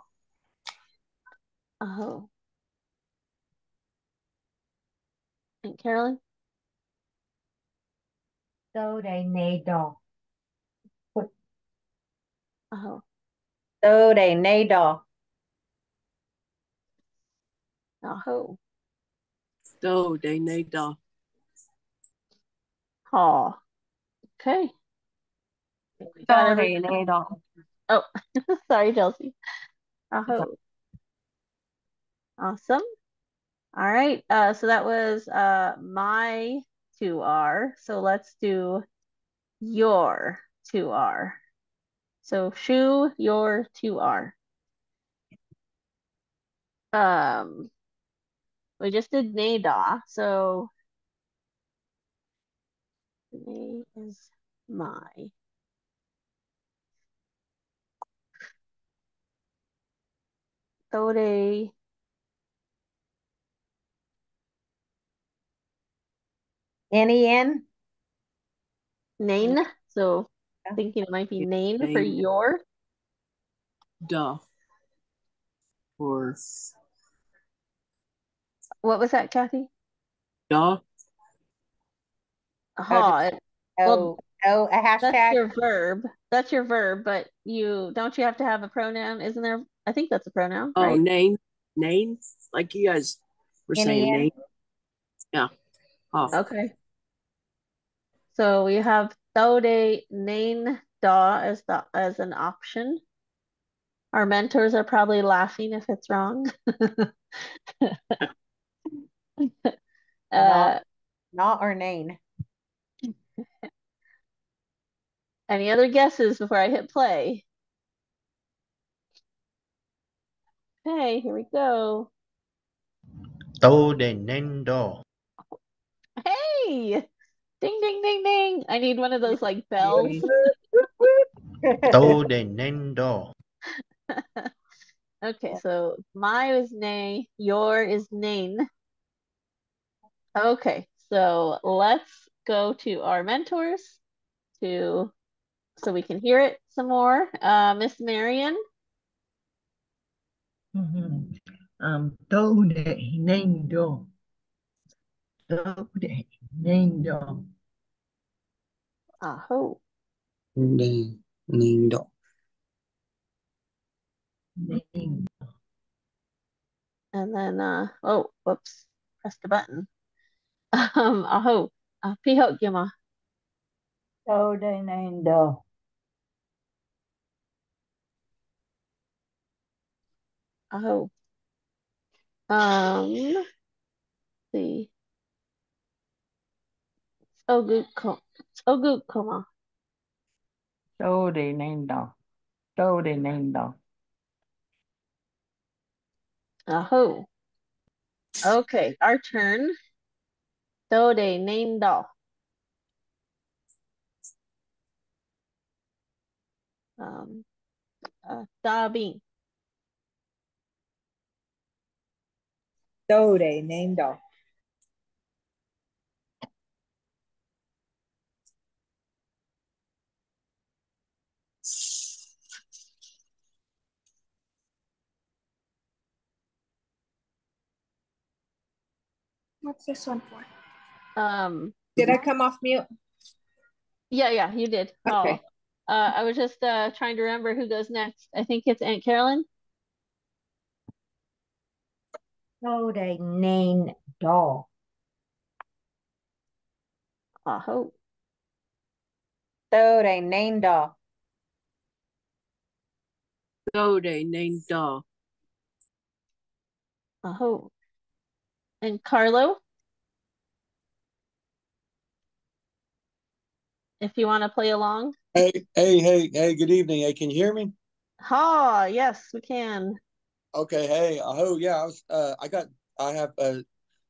Aho. And Carolyn. Do, de, ne, do. Aho. Do, de, ne, da. Aho. Do, de, ne, da. Aw. Okay. We Do, got de, every- ne, da. Oh, sorry, Chelsea. Aho. Awesome. All right. Uh, so that was uh my two R. So let's do your two R. So shoe your two R. Um, we just did nada. So ne is my. Dode. N-E-N? Nain. So I'm thinking it might be nain for Nain. your. Da. Or What was that, Kathy? da. Aha. it- Oh, Well, oh, oh, a That's hashtag? your verb. That's your verb, but you don't you have to have a pronoun? Isn't there? I think that's a pronoun, Oh, right? name, name, like you guys were saying, name. Yeah. Oh, Okay. So we have Daude Nain Da as the as an option. Our mentors are probably laughing if it's wrong. Uh, Not, not or name. any other guesses before I hit play? Okay, here we go. Tô đèn nến. Hey! Ding, ding, ding, ding. I need one of those like bells. Tô đèn nến đỏ. Okay, so my is nay, your is nain. Okay, so let's go to our mentors to so we can hear it some more. Uh, Miss Marion. Mhm. Um, tô để nên đo. Tô để nên đo. Aho. Đèn nền đỏ. Nên And then uh oh, whoops, pressed the button. Um, aho. Uh, pihok yama. Tô đây nên đo. Aho. Um, let's see. Ogu Ogu koma. Tô đề nên đỏ. Tô đề nên đỏ. Aho. Okay, our turn. Dode nain do. Um, uh, da bin. What's this one for? Um, Did I come off mute? yeah, yeah, you did. Okay. Oh, uh, I was just uh trying to remember who goes next. I think it's Aunt Carolyn. Tô đây nên đo. Aho. Tô đây named off. Dode named Daw. Aho. And Carlo, if you want to play along. Hey, hey, hey, hey, good evening. Hey, can you hear me? Ha, yes, we can. Okay, hey, oh yeah, I was uh I got I have uh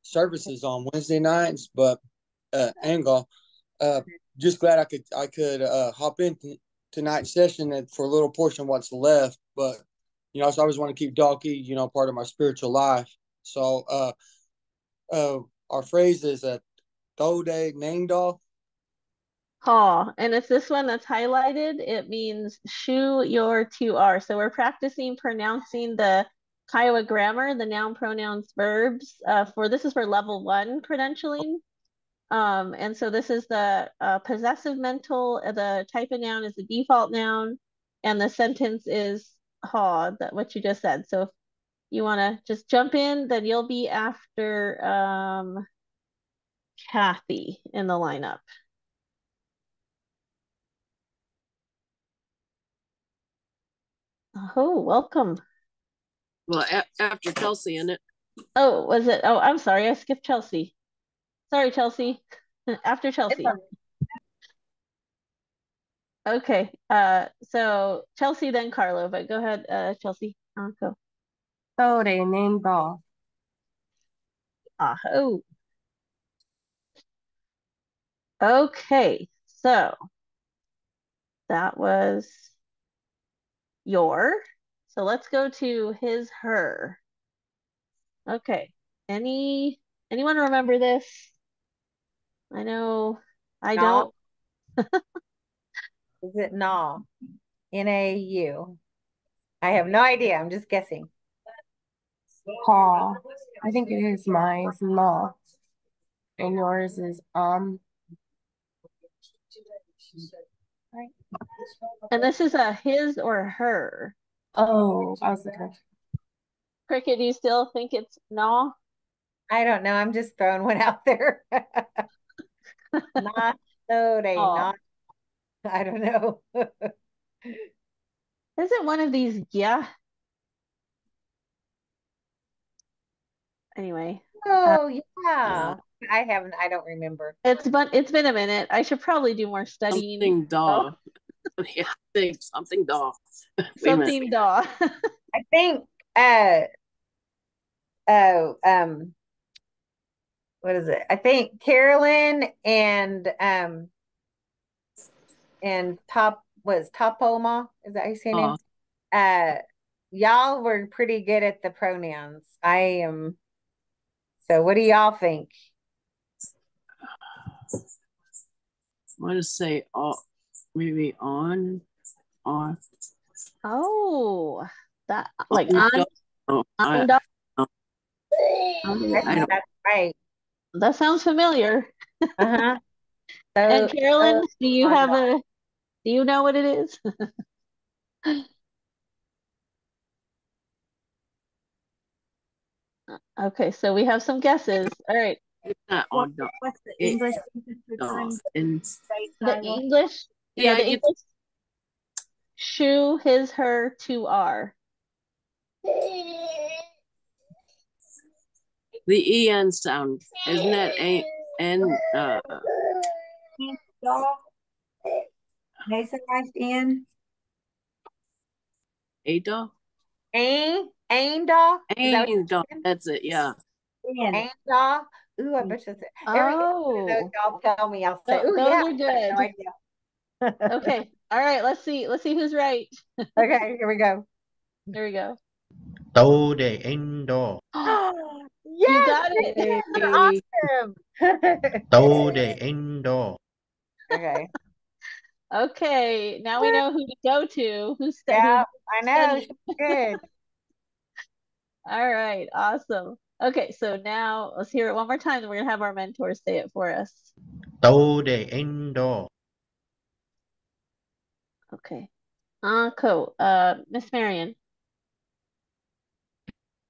services on Wednesday nights, but uh Angle, uh just glad I could I could uh hop in t- tonight's session and for a little portion of what's left, but you know, so I always want to keep Dalkey, you know, part of my spiritual life. So uh uh our phrase is uh Dode Nangdal. Ha, and it's this one that's highlighted. It means shoe your to are. So we're practicing pronouncing the Kiowa grammar, the noun, pronouns, verbs. Uh, for this is for level one credentialing. Um, and so this is the uh, possessive mental. uh, The type of noun is the default noun, and the sentence is ha, that what you just said. So if you want to just jump in, then you'll be after um, Kathy in the lineup. Oh, welcome. Well, a- after Chelsea in it. Oh, was it? Oh, I'm sorry. I skipped Chelsea. Sorry, Chelsea. After Chelsea. Okay. Uh, so Chelsea, then Carlo, but go ahead, uh, Chelsea. Uh, go. Tô đây nên đo. Ah, oh. Okay. So that was your. So let's go to his, her. Okay. Any anyone remember this? I know I No. don't. Is it na? N-A-U. I have no idea. I'm just guessing. Ha. I think it is mine. It's ma. And yours is um. And this is a his or her. Oh, I was looking. Cricket, do you still think it's no? I don't know. I'm just throwing one out there. Not so they Aw. not. I don't know. Is it one of these? Yeah. Anyway, Oh yeah. I haven't. I don't remember. it's been it's been a minute. I should probably do more studying. Something daw. Yeah, I think something daw. Wait a minute. Something daw. I think. Uh. Oh. Um. What is it? I think Carolyn and um. And Top was Topoma. Is that how you say her name? Uh. Y'all were pretty good at the pronouns. I am. So what do y'all think? I'm gonna say uh, maybe on, on. Oh, that like on on. Oh, I, on daw. I That's, don't. that's right. That sounds familiar. Uh-huh. And Carolyn, so do you have daw. a do you know what it is? Okay, so we have some guesses. All right. It's not What, on what's the It English sentence daw. referring to? And Say The. English, yeah, yeah, the English shoe, his, her, to are. the en sound. Isn't that a n uh Dog. Nasalized in. a daw? Ain, Ain daw? Is that what Ain you're daw. saying? That's it. Yeah. In. Ain daw? Ooh, I mm. bet you it's every every one Oh, y'all tell me, I'll say, tho- ooh, those yeah, are good. no idea. Okay. All right, let's see. Let's see who's right. Okay, here we go. There we go. Tô để anh đo. You Yes, got it. you. Hey. Awesome. Tô để anh đo. Okay. Okay, now we know who to go to. Who's stu- Yeah, I know. She's good. All right, awesome. Okay, so now let's hear it one more time, we're gonna have our mentors say it for us. Tô để anh. Okay. Uh, cool. Uh, Miss Marion.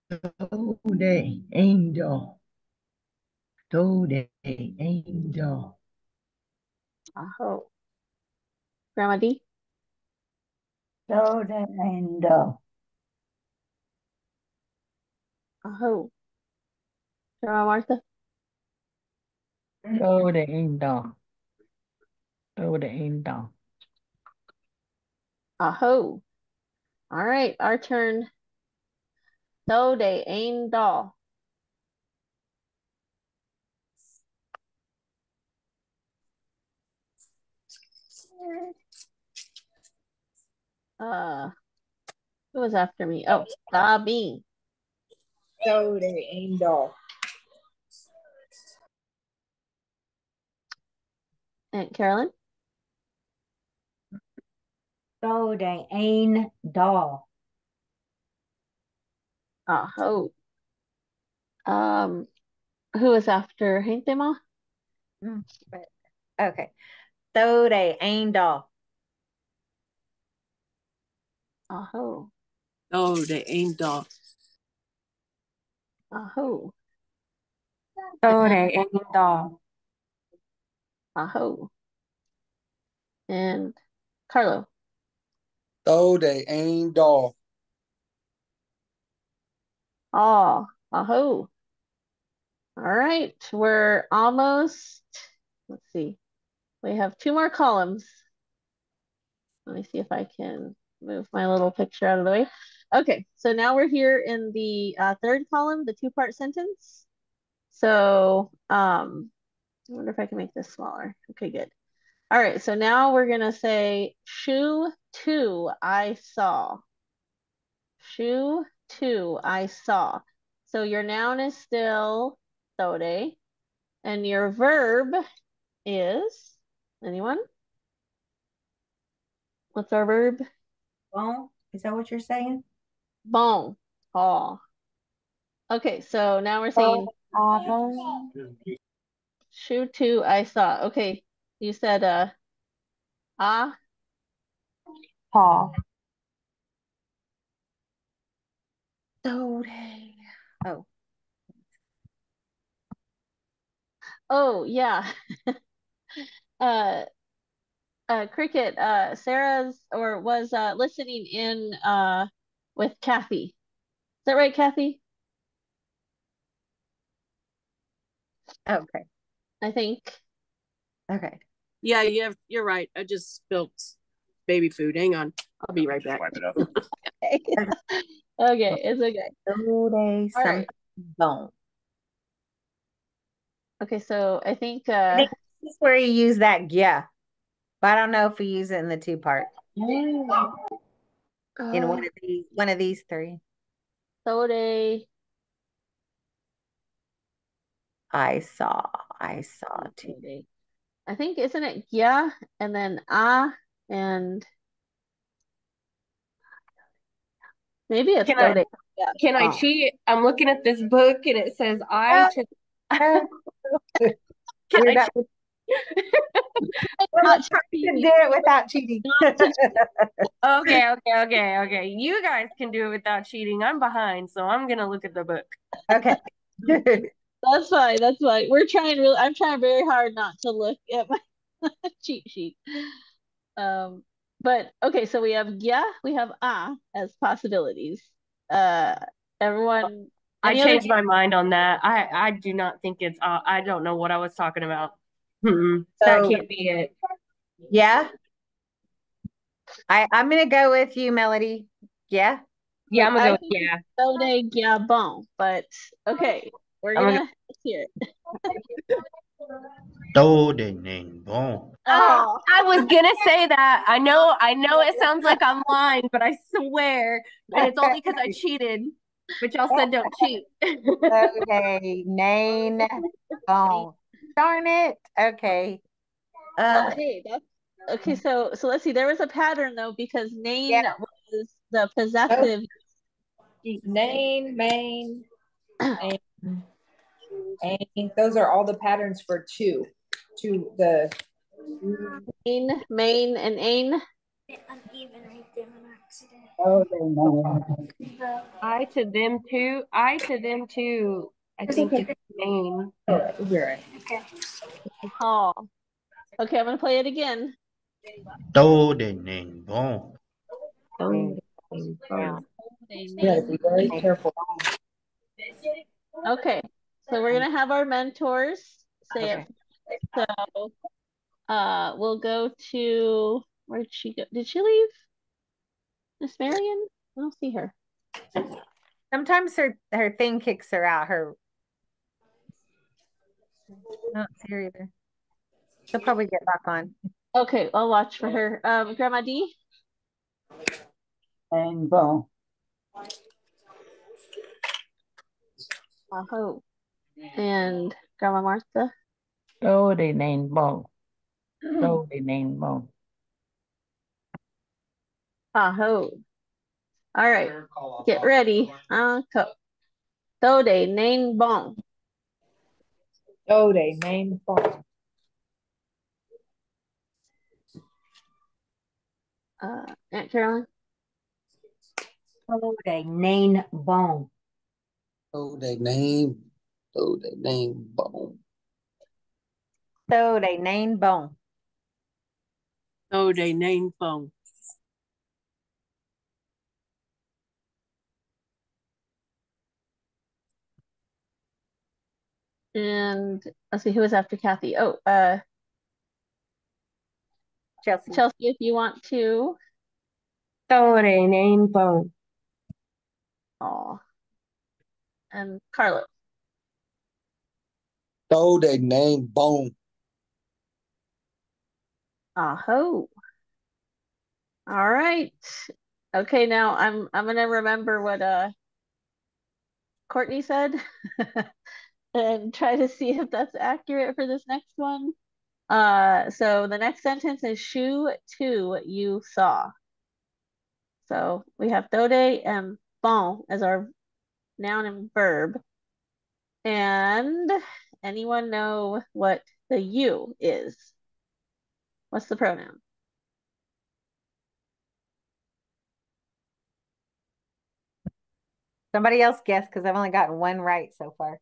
Tô để anh đo. Tô để. Aho. Grandma D. So that and Aho. Grandma Martha. Tô để anh đo. Tô để anh đo. Aho. All right, our turn. So they ain doll. Uh, who was after me? Oh, Sabine. So they aim doll. And Carolyn. so they ain't doll. Aho. Um, who was after Hank Ma? Mm, but- Okay. So they ain daw. Aho. Oh, they ain daw. Aho. So they ain't doll. Aho. And Carlo. Though they ain't dog. Ah, aho. All right, we're almost, let's see. We have two more columns. Let me see if I can move my little picture out of the way. Okay, so now we're here in the uh, third column, the two-part sentence. So, um, I wonder if I can make this smaller. Okay, good. All right, so now we're gonna say shoe two I saw. Shoe two I saw. So your noun is still sode, and your verb is anyone? What's our verb? Bon, is that what you're saying? Bon. Oh. Okay, so now we're saying Uh, bon. shoe two I saw. Okay, you said uh Ah. Paw. Dode. Oh. Oh yeah. uh uh Cricket, uh Sarah's or was uh listening in uh with Kathy. Is that right, Kathy? Okay. I think. Okay. Yeah, you have, you're right. I just spilled baby food. Hang on. I'll be right back. Okay, okay, it's okay. Dode All some right. bone. Okay, so I think I uh think this is where you use that yeah. But I don't know if we use it in the two part. In uh, one of these one of these three. Sode I saw. I saw too. I think isn't it yeah and then ah and maybe it's Can I- Sode. Yeah. Can I Oh. cheat? I'm looking at this book and it says I to Can Can I We're Not not trying to do it without cheating. Okay, okay, okay, okay. You guys can do it without cheating. I'm behind, so I'm gonna look at the book. okay. That's fine. That's fine. We're trying really. I'm trying very hard not to look at my cheat sheet. Um, but okay. So we have yeah, we have ah as possibilities. Uh, everyone. I any other- changed my mind on that. I I do not think it's uh, I don't know what I was talking about. Mm-mm. that So- can't be it. yeah. I I'm gonna go with you, Melody. Yeah. Yeah, I'm gonna I go with think yeah. Sode yeah bon. But okay, we're gonna gonna- hear it. Tô đề nền bông. Oh, I was gonna say that. I know, I know it sounds like I'm lying, but I swear, and it's only because I cheated. But y'all said don't cheat. Okay. Name bone. Darn it. Okay. Uh, okay. That's okay. So so let's see. There was a pattern though because name Yeah. was the possessive. Name, main, and, and those are all the patterns for two. To the Main, main, and ain. uneven right there on accident. oh, I to them too. I to them too. I think it's main. You're right. Okay. Oh. Okay, I'm gonna play it again. Do đề nền bông. Oh, You gotta be very careful. Okay, so we're gonna have our mentors say it. So, uh, we'll go to where did she go? Did she leave? Miss Marion? I don't see her. sometimes her her thing kicks her out. Her I don't see her either. She'll probably get back on. Okay, I'll watch for her. Um, Grandma D. And bone. Aho. And Grandma Martha. Tô đề nền bông. Tô đề nền bông. Aho. All right, get ready. Uh, co- Dode name bon. Oh, they name phone. Uh, Aunt Carolyn. Oh, they name bone. Oh, they name. Oh, they name bone. So they name bone. Oh, they name phone. And let's see who was after Kathy. Oh, uh, Chelsea. Chelsea, if you want to. Tore name bone. Oh. And Carlos. They name bone. Aho. All right. Okay, now I'm I'm gonna remember what uh Courtney said and try to see if that's accurate for this next one. Uh, so the next sentence is "Shu tu you saw." So we have dode and bon as our noun and verb. And anyone know what the you is? What's the pronoun? Somebody else guess because I've only gotten one right so far.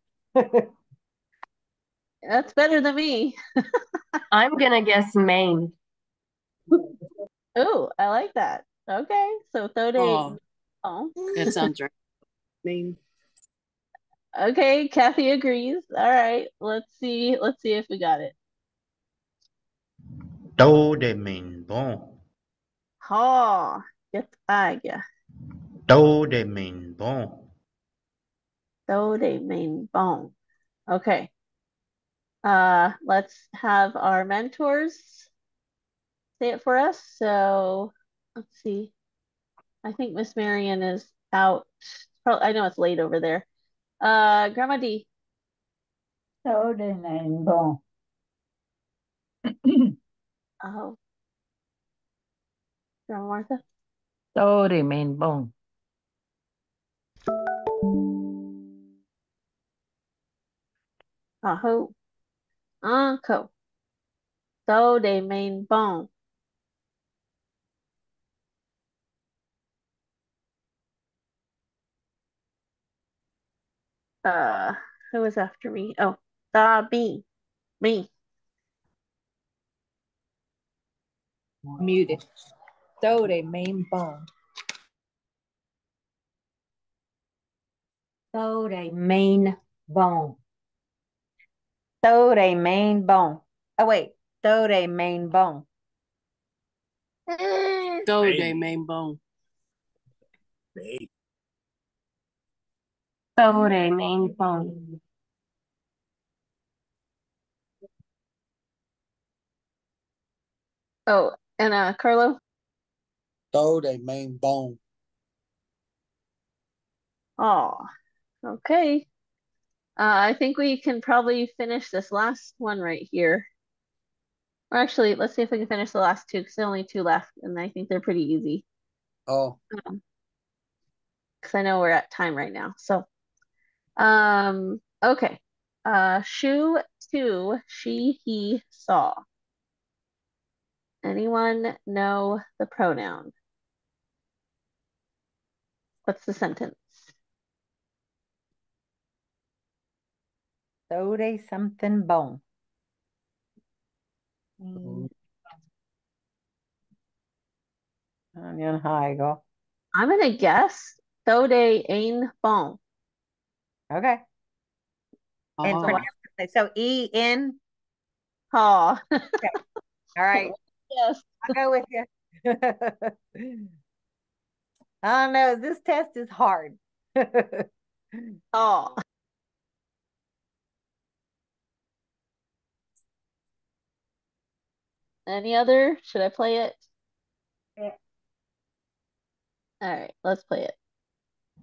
That's better than me. I'm gonna guess Maine. Oh, I like that. Okay, so Thode. Oh, Oh, that sounds right. Maine. okay. Kathy agrees. All right, let's see. Let's see if we got it. Tô đề mình bon. Ha, get águia. Tô đề mình bon. Thode main bone. Okay. Uh, let's have our mentors say it for us. So let's see. I think Miss Marion is out. Pro- I know it's late over there. Uh, Grandma D. Tô đề mình bon. Oh, Grandma Martha. Tô đề mình bon. Aho. Uncle. So they main bone. Uh, who was after me? Oh, da me. Me. Muted. Tô đề main bone. Tô đề main bone. Thode main bone. Oh wait, thode main bone. Tô đề main bone. Tô đề main bone. Oh, and uh, Carlo. Tô đề main bone. Oh, okay. Uh, I think we can probably finish this last one right here. Or actually, let's see if we can finish the last two because there are only two left, and I think they're pretty easy. Oh, Um, because I know we're at time right now. So, um, okay. Uh, shoe two, she, he, saw. Anyone know the pronoun? What's the sentence? Thode something bone. Mm. Onion high go. I'm gonna guess Thode ain Bone. Okay. And Oh. pronounce it. So E N. Ha. All right. Yes. I'll go with you. I don't know. This test is hard. Oh. Any other? Should I play it? Yeah. All right, let's play it.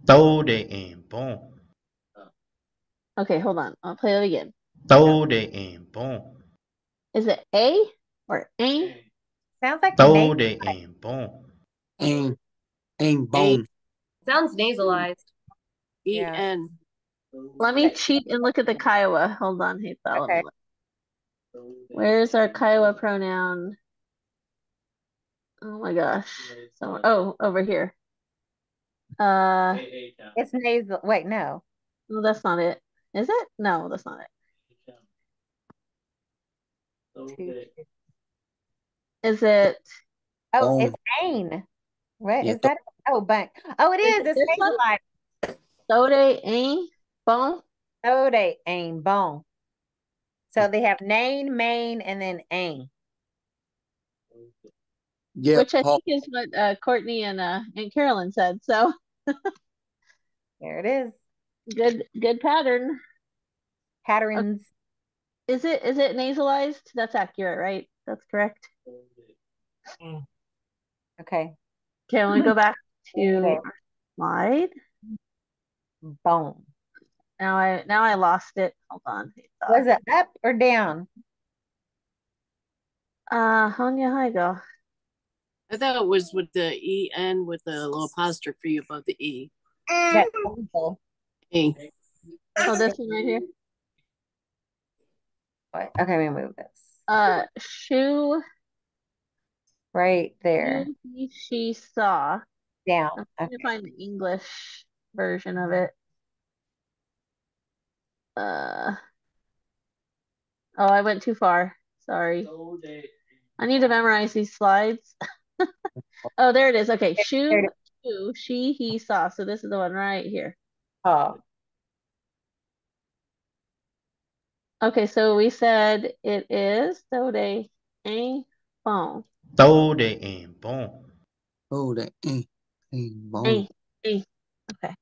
Tô đề boom. Okay, hold on. I'll play it again. Tô đề boom. Is it A or A? Sounds like Tô name. đề bon. aim, aim bone. Sounds nasalized. E N. Yeah. Let me cheat and look at the Kiowa. Hold on, hey, let Okay. Look. Where's our Kiowa pronoun? Oh my gosh. So, oh, over here. Uh, It's nasal. Wait, no. no, that's not it. Is it? No, that's not it. Is it? Oh, it's Ain. What Yeah, is that? Oh, bank. Oh, it Is is. it It's this one? nasalized. Sode ain bone? Oh, they ain bone. So they have Nain, Main, and then Ain. Yeah, Which I Paul. think is what uh, Courtney and uh, and Carolyn said. So There it is. good, good pattern. Patterns. Is it is it nasalized? That's accurate, right? That's correct. Okay. Okay, let me go back to Okay. slide. Bone. Now I now I lost it. Hold on. Was it up or down? Uh, Honya Haigo. I thought it was with the E N with the little apostrophe above the E. That pencil. E. Oh, this one right here. What? Okay, let me move this. Uh, shoe Right there. he, she saw. Down. I'm trying to find the English version of it. Uh, oh, I went too far. Sorry. I need to memorize these slides. Oh, there it is. Okay, There shoe, shoe, she, he, saw. So this is the one right here. Oh, Okay, so we said it is so they a phone. Tô đề ẻn bông. Oh, that ain't ain't bone. A, a. Okay.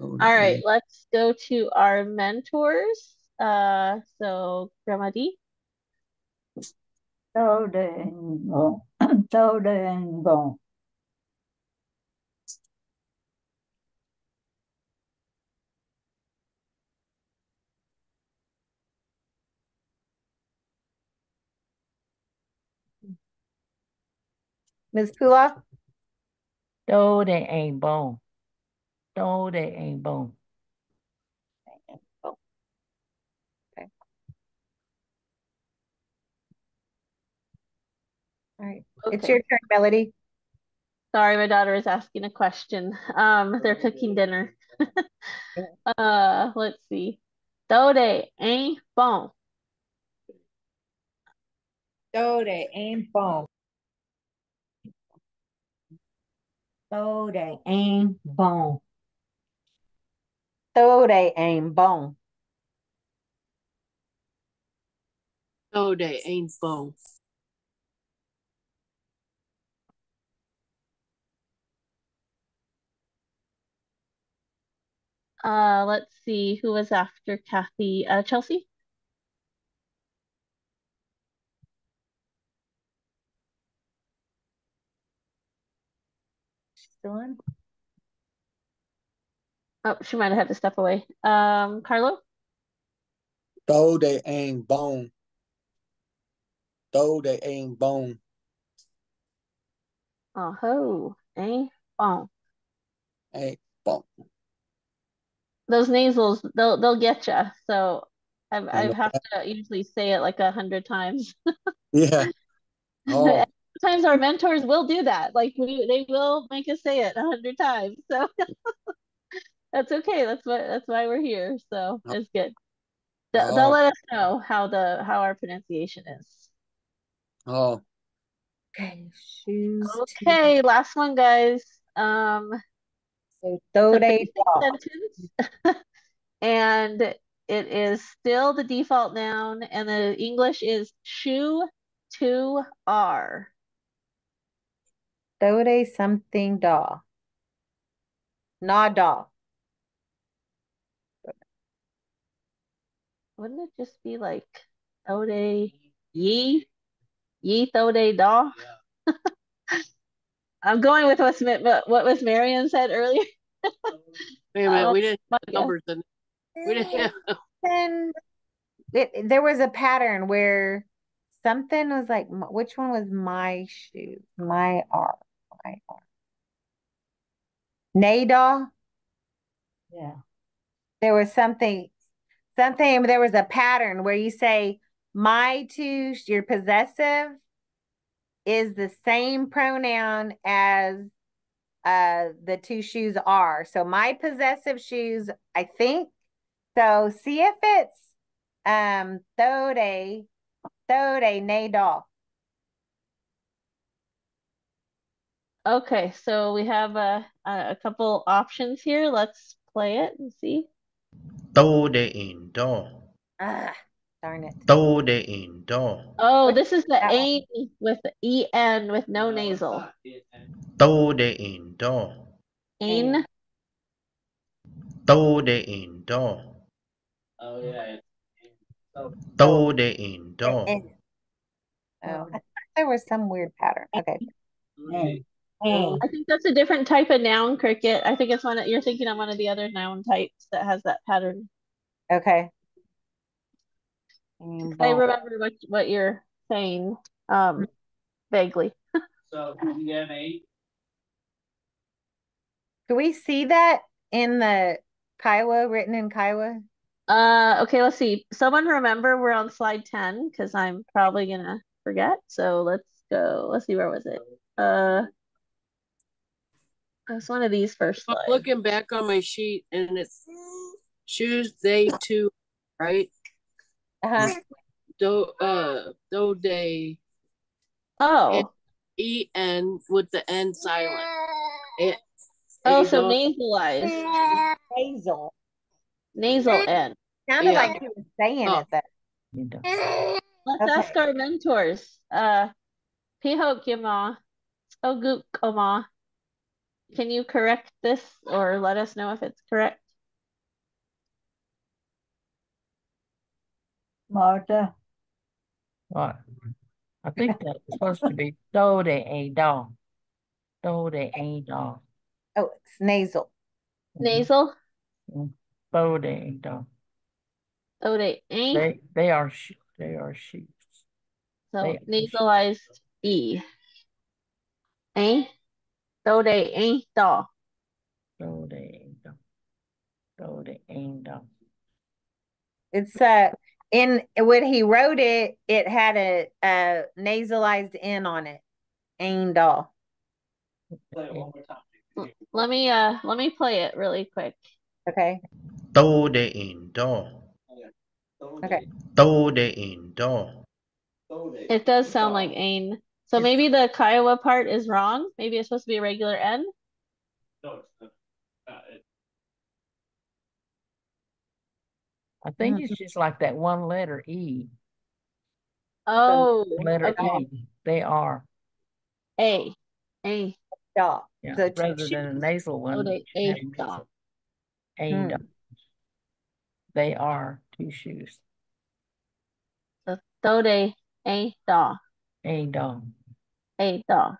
Oh, All that right, ain't. let's go to our mentors. Uh, so Grandma D. Tô đề ảnh bông. Tô đề ảnh bông. Ms. Pula? Tô đề ảnh bông. Tô đề ảnh bông. All right. It's your turn, Melody. Sorry, my daughter is asking a question. Um, they're cooking dinner. Uh, let's see. So they a phone. tô đề ảnh bông. Tô đề ảnh bông. Tô they ảnh bone. Tô they ảnh bone. Uh, let's see who was after Kathy. Uh, Chelsea. Still on? Oh, she might have had to step away. Um, Carlo. Though they ain't bone. Though they ain't bone. Oh ho, a bone. Ain't bone. Those nasals, they'll they'll get you. So I've I have to usually say it like a hundred times. Yeah. Oh, Sometimes our mentors will do that. Like we, they will make us say it a hundred times. So that's okay. That's what that's why we're here. So oh, it's good. They'll, they'll oh, let us know how the how our pronunciation is. oh. Okay, shoes to Okay, last one, guys. Um, so it's a tô đề basic đỏ. sentence, and it is still the default noun, and the English is shoe to are. Tô something đỏ. Not đỏ. Wouldn't it just be like Ode ye? Ye Thode Da? I'm going with what's ma- what what was Marion said earlier. Wait a minute, Oh we didn't my have numbers in. We didn't have. And it, there was a pattern where something was like, which one was my shoe? My R. My R. Nadal. Yeah. There was something, something, there was a pattern where you say, my two, your possessive is the same pronoun as uh the two shoes are. So my possessive shoes, I think. So see if it's um Thode, Thode Nadal. Okay, so we have a, a a couple options here. Let's play it and see. Tô đề ẻn đo. Ah, darn it. Tô đề ẻn đo. Oh, this is the that one? ain with the en with no nasal. Tô đề ẻn đo. Ain. Tô đề ẻn đo. Tô đề ẻn đo. Eh, Oh, I thought there was some weird pattern. Okay. Hey. Ảnh. I think that's a different type of noun cricket. I think it's one that you're thinking of one of the other noun types that has that pattern. Okay. I remember what what you're saying um vaguely. Do we see that in the Kiowa, written in Kiowa? Uh okay, let's see. Someone remember we're on slide 10 because I'm probably gonna forget. So let's go. Let's see where was it? Uh It's one of these first I'm looking back on my sheet and it's choose they two, right? Uh-huh. Do uh do they Oh, E N with the N silent. It, oh, you so nasalized, Nasal. nasal N. Sounded Yeah. like he was saying Oh. it though. You don't. Let's Okay. ask our mentors. Uh, Pihok Yama, Oguk Oma. Can you correct this or let us know if it's correct? Martha, What? I think that's supposed to be do de a dog. Do de a do. Oh, it's nasal. Mm-hmm. Nasal. Mm-hmm. Do de a do. Oh, they ain't. They they are they are sheep. So they- nasalized E. Ain't. So they ain't do. Do de a do. Do de a do. It's uh in when he wrote it, it had a, a nasalized N on it. Aimed off. Let me uh let me play it really quick. Okay. Do de in do. Okay. Do de in do. It does sound like ain. So maybe the Kiowa part is wrong. Maybe it's supposed to be a regular N. I think it's just like that one letter E. Oh, the Letter okay. E. They are. A. A. Dog. Yeah. So two Rather than a shoes. nasal one. So they it should have a nasal. dog. A Hmm. dog. They are two shoes. So so they a dog. A dog. A dog.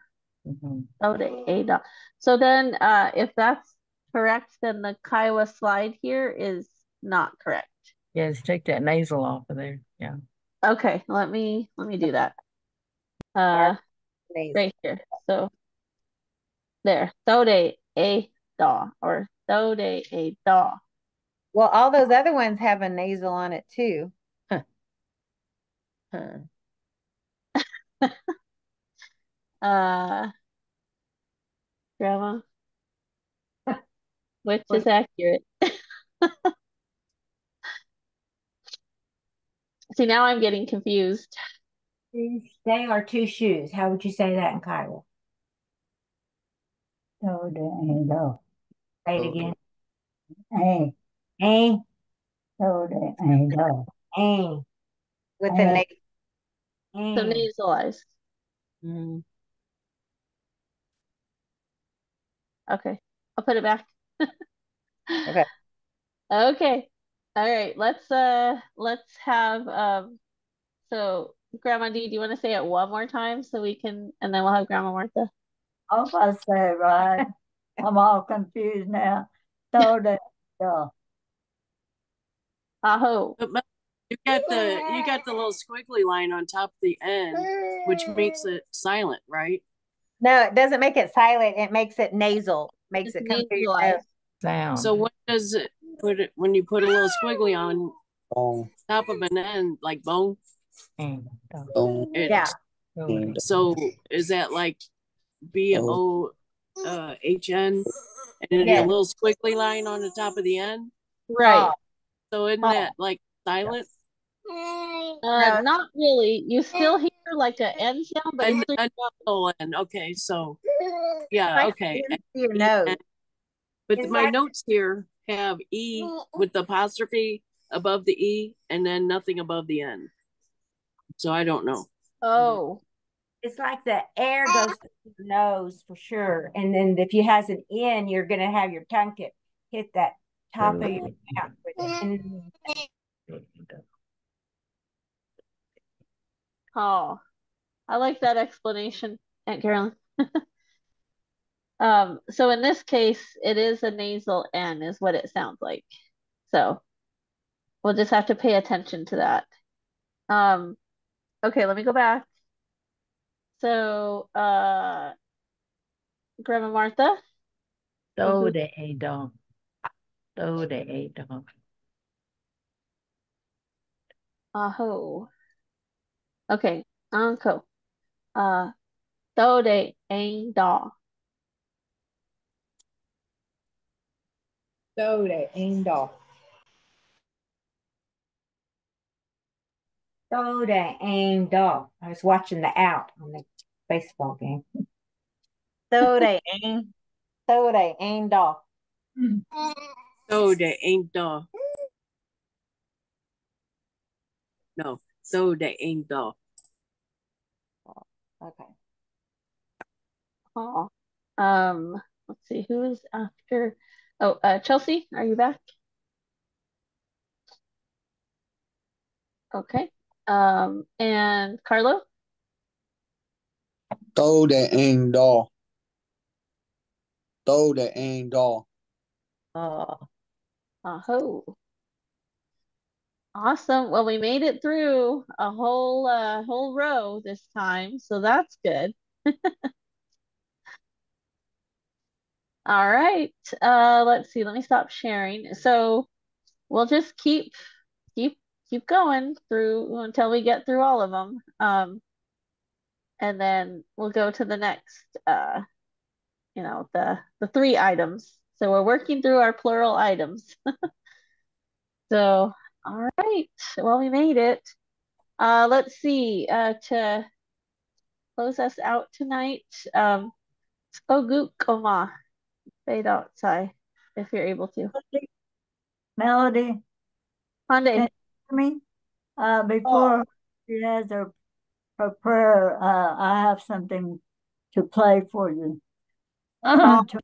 Mhm. So they a dog. So then uh if that's correct, then the Kiowa slide here is not correct. Yes, take that nasal off of there. Yeah. Okay, let me let me do that. Uh Nasal. right here. So there. So they a da or so they a da. Well, all those other ones have a nasal on it too. Huh. Huh. Uh grandma. Which is accurate. See, now I'm getting confused. They are two shoes. How would you say that in Kiowa? do de a do. Say it again. A, A, do de a do. A, With the nasal. So A. nasalized. Mm. Okay, I'll put it back. Okay. Okay. All right. Let's uh let's have um so Grandma D, do you want to say it one more time so we can and then we'll have Grandma Martha. I was about to say it right. I'm all confused now. So de do. Aho. But you got the you got the little squiggly line on top of the end, which makes it silent, right? No, it doesn't make it silent. It makes it nasal. Makes It's it come through your nose. Sound. So what does it put it when you put a little squiggly on Oh, top of an end like bone? A dog. oh, It, Yeah. So is that like B O uh, H N and then Yeah. a little squiggly line on the top of the end? Right. So isn't Oh. that like silent? Uh, not really. You still hear like a N N sound, but And it's through a your oh, and okay, so yeah, okay. your nose. But Is my that- notes here have E with the apostrophe above the E and then nothing above the N. So I don't know. Oh. It's like the air goes through your nose for sure. And then if you has an N, you're gonna have your tongue hit hit that top of your mouth with it. And Oh. I like that explanation, Aunt Carolyn. Um, so in this case, it is a nasal N is what it sounds like. So we'll just have to pay attention to that. Um, okay, let me go back. So, uh, Grandma Martha, Do de a do. Do de a do. aho. Okay, uncle. Uh, do de a da. Soda Angel. Soda and dog. I was watching the out on the baseball game. Soda and soda and dog. So they ain't dog. No, so they ain't dog. Okay. Oh, um, let's see who is after. Oh, uh, Chelsea, are you back? Okay. Um, and Carlo. Throw the ain't dog. Throw the ain't dog. Oh, Aho. Awesome. Well, we made it through a whole uh whole row this time, so that's good. All right. Uh let's see. Let me stop sharing. So we'll just keep keep keep going through until we get through all of them. Um and then we'll go to the next uh you know, the the three items. So we're working through our plural items. So, all right. Well, we made it. Uh, let's see. Uh, to close us out tonight, um, Skogukoma, fade outside if you're able to. Melody, Monday. can you hear me? Uh, before she has her, her prayer, uh, I have something to play for you. Oh. T-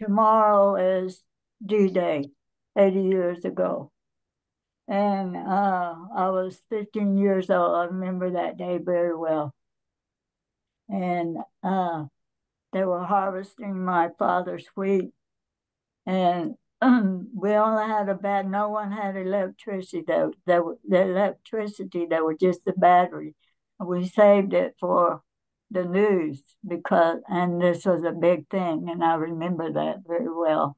Tomorrow is D-Day, 80 years ago. And uh, I was 15 years old. I remember that day very well. And uh, they were harvesting my father's wheat. And we only had a bad, no one had electricity. There, the electricity, there were just the battery. We saved it for the news because, and this was a big thing, and I remember that very well.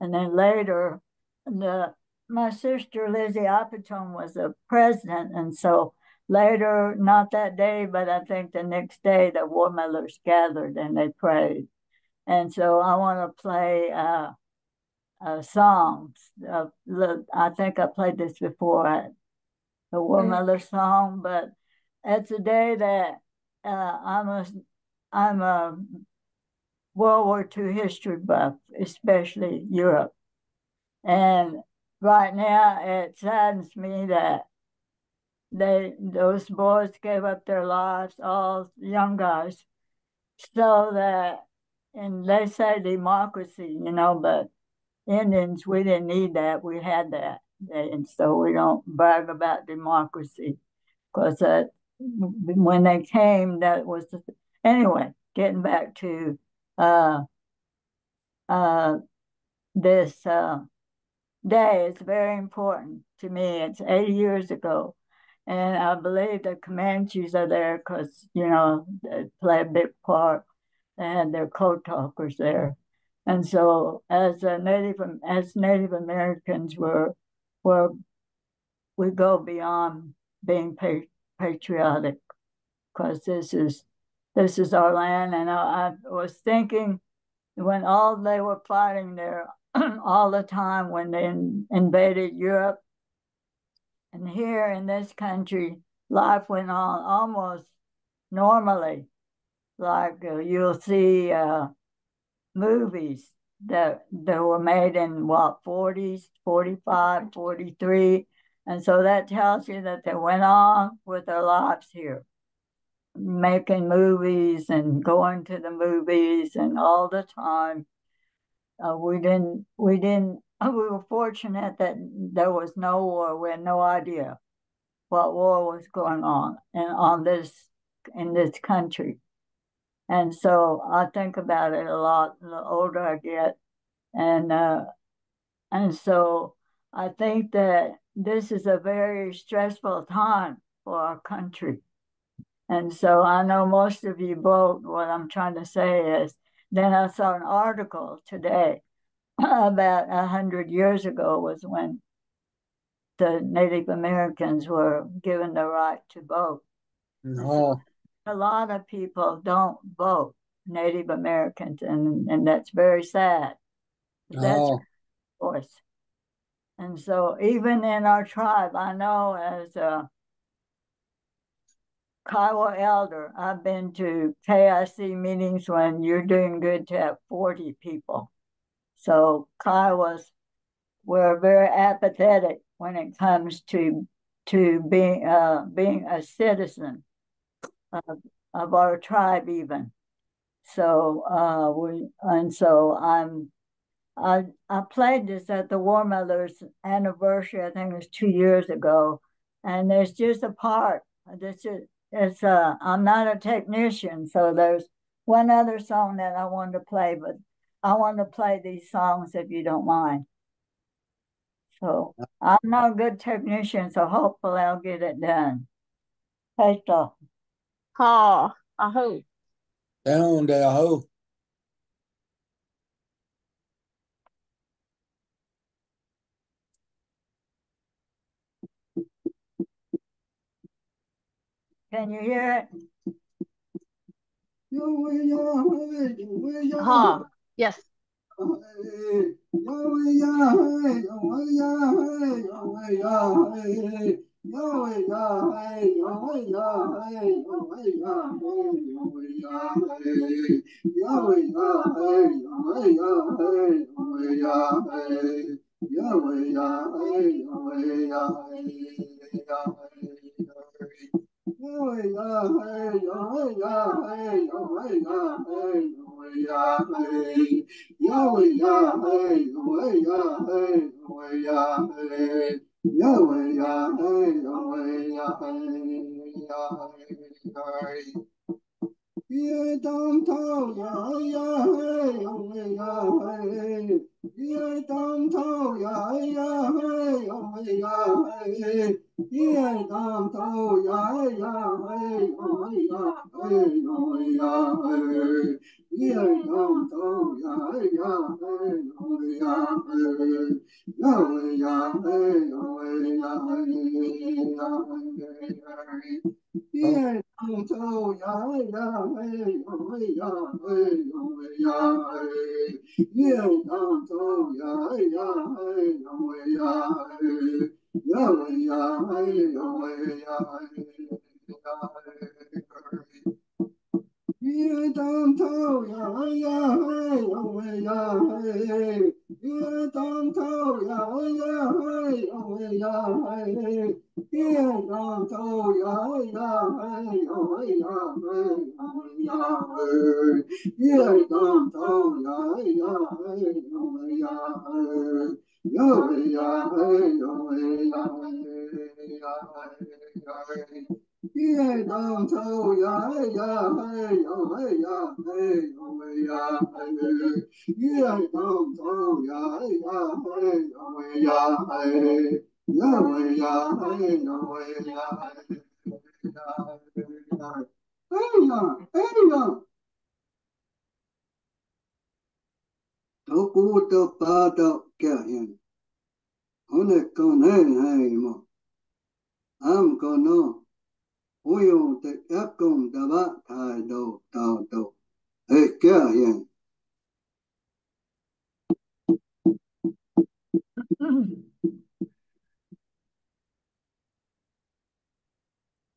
And then later, the my sister Lizzie Apatone was a president, and so later, not that day, but I think the next day, the war mothers gathered and they prayed. And so I want to play uh, uh, songs. Uh, I think I played this before, uh, the war mother song, but it's a day that uh, I'm a I'm a World War II history buff, especially Europe. And right now, it saddens me that they those boys gave up their lives, all young guys, so that and they say democracy, you know, but Indians we didn't need that. We had that, and so we don't brag about democracy because that when they came, that was anyway. Getting back to uh, uh, this uh, day is very important to me. It's 80 years ago. And I believe the Comanches are there because, you know, they play a big part and their code talkers there. And so as a Native as Native Americans we're, we're we go beyond being pa- patriotic because this is this is our land. And I, I was thinking when all they were fighting there all the time when they in, invaded Europe. And here in this country, life went on almost normally. Like uh, you'll see uh, movies that, that were made in what, 40s, 45, 43. And so that tells you that they went on with their lives here, making movies and going to the movies and all the time. Uh, we didn't, we didn't, we were fortunate that there was no war. We had no idea what war was going on and on this, in this country. And so I think about it a lot the older I get. And, uh, and so I think that this is a very stressful time for our country. And so I know most of you vote. What I'm trying to say is, then I saw an article today about a hundred years ago was when the Native Americans were given the right to vote. No. A lot of people don't vote Native Americans, and, and that's very sad. That's oh. voice. And so, even in our tribe, I know as a Kiowa Elder, I've been to KIC meetings when you're doing good to have 40 people. So Kiowas were very apathetic when it comes to to being uh, being a citizen of, of our tribe even. So uh, we and so I'm I I played this at the War Mother's anniversary. I think it was two years ago, and there's just a part. This is it's uh I'm not a technician, so there's one other song that I want to play, but I want to play these songs if you don't mind. So I'm not a good technician, so hopefully I'll get it done. Hey, so. 好，然后。然后，然后。Can you hear it? Huh. Yes. 呀喂呀嘿呀嘿呀嘿哟喂呀嘿哟喂呀嘿哟喂呀嘿哟喂呀嘿哟喂呀嘿哟喂呀嘿呀嘿呀嘿别当草呀呀嘿哟喂呀嘿别当草呀呀嘿哟喂呀嘿念堂咒呀哎呀哎呦喂呀哎呦喂呀哎，念堂咒呀哎呀哎呦喂呀哎呦喂呀哎，呀喂呀哎呦喂呀哎呀哎，念堂咒呀哎呀哎呦喂呀哎呦喂呀哎，念堂咒呀哎呀哎呦喂呀哎。呀喂呀嗨，呀喂呀嗨，呀儿，月当头呀哎呀嗨，呀喂呀嗨，月当头呀哎呀嗨，呀喂呀嗨，月当头呀哎呀嗨，呀喂呀嗨，呀儿，月当头呀哎呀嗨，呀喂呀嗨。夜当头呀，kêu hiền hôm nay con hề hề một am con nó hối yêu tịch ác công đà bá thay đầu tàu tàu, hề kêu hiền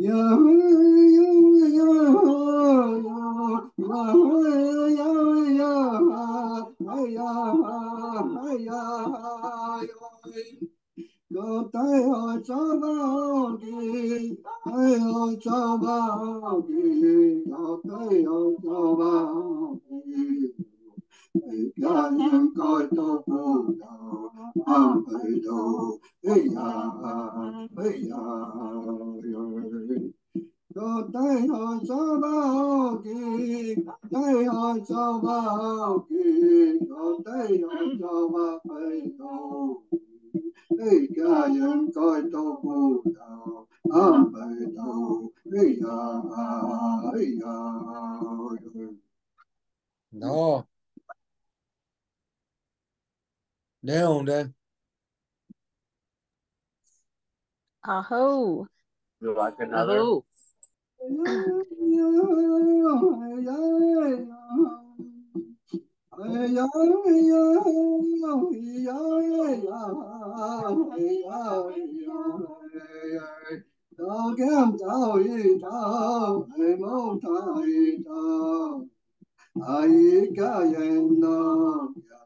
呀嘿呀嘿呀哈呀呀嘿呀呀哈哎呀哈哎呀哈哟嘿要带我找到你要带我找到你要带我找到你一家人该多温柔，阿弥陀，嘿呀，嘿呀，有高低害臊不傲娇，高低害臊不傲娇，高低害臊阿弥陀，一家人该多温柔，阿弥陀，嘿呀，嘿呀，有。那。down then. Aho. You like another? Aho.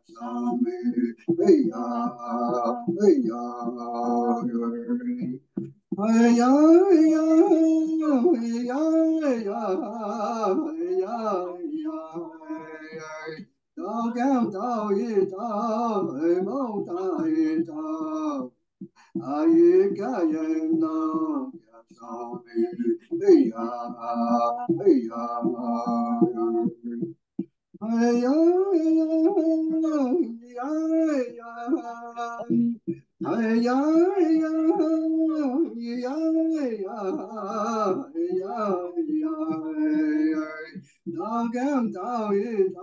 小妹妹呀妹呀呀哎呀哎呀哎呀哎呀哎呀哎呀哎呀哎呀哎呀哎呀呀哎呀哎呀哎呀哎呀哎呀哎呀呀哎呀哎呀哎呀哎呀哎呀！哎呀哎呀哎呀哎呀哎呀！大江大鱼大，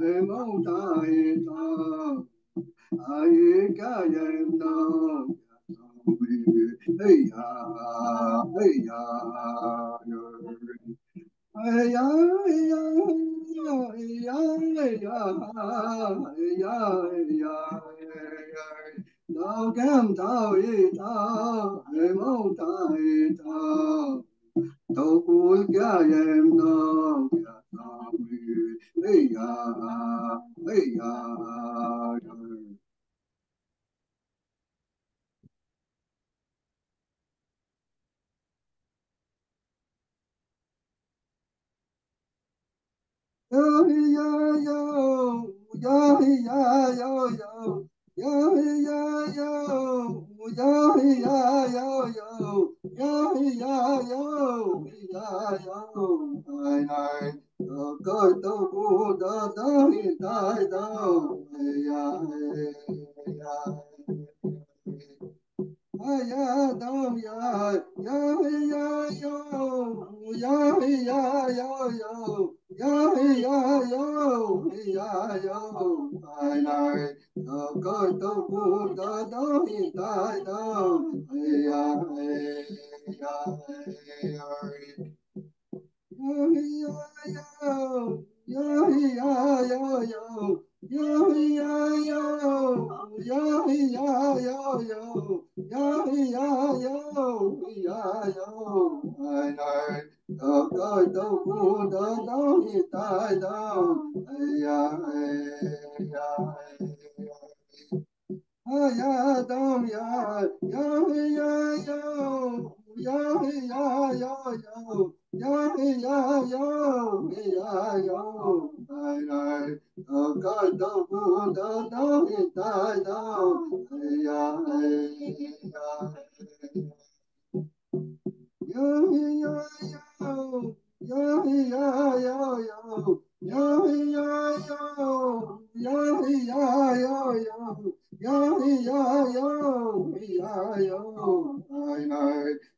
哎哟大鱼大，大鱼大鱼大，哎呀哎呀。哎呀哎呀哎呀哎呀哎呀哎呀哎呀哎呀！找呀找一找，哎摸找一找，都不见人到，哎呀哎呀。呀嘿呀哟，呀嘿呀哟哟，呀嘿呀哟，呀嘿呀哟哟，呀嘿呀哟，嘿呀哟，奶奶，个个都不得得，奶奶，哎呀，哎呀。哎呀，等呀，哎呀，哎呀，哎呀，哎呀，哎呀，哎呀，哎呀，哎呀，哎呀，哎呀，哎呀，哎呀，哎呀，哎呀，哎呀，哎呀。呀嘿呀哟，呀嘿呀哟哟，呀嘿呀哟，嘿呀哟。爱儿，哥哥都不得你带到。哎呀，哎呀，哎呀，哎呀，当呀，呀，嘿呀哟，呀嘿呀哟哟。Tại đâu ya ya yo yo yo yo ya ya yo yo ya yo. Yo ya yo yo yo ya yo ya yo này này coi đâu cu đỡ đâu hiện tại đâu ya ya ya dom ya ya ya yo. Ya ya ya yo ya ya yo ya yo này này coi đâu cu đỡ đâu hiện tại đâu ya ya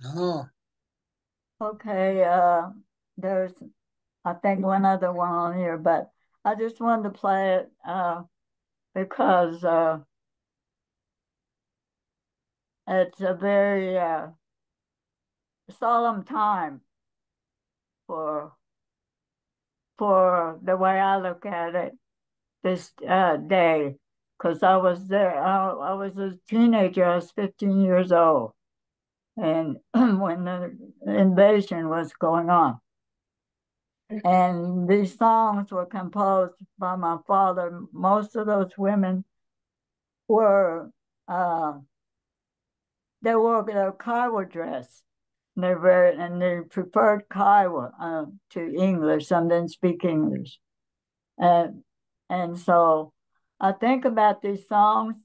No. Okay, uh, there's, I think one other one on here, but I just wanted to play it, uh, because, uh, it's a very, uh, solemn time for, for the way I look at it. this uh, day because I was there. I, I was a teenager. I was 15 years old, and when the invasion was going on. And these songs were composed by my father. Most of those women were uh, they wore their Kiowa dress. They very and they preferred Kiowa uh, to English. Some didn't speak English, and and so I think about these songs.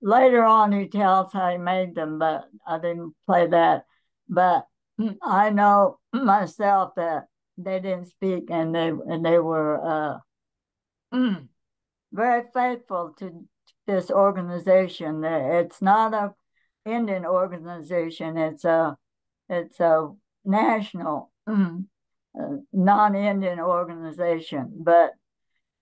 Later on, he tells how he made them, but I didn't play that. But I know myself that they didn't speak, and they and they were uh, very faithful to this organization. It's not a Indian organization. It's a it's a national uh, non-Indian organization, but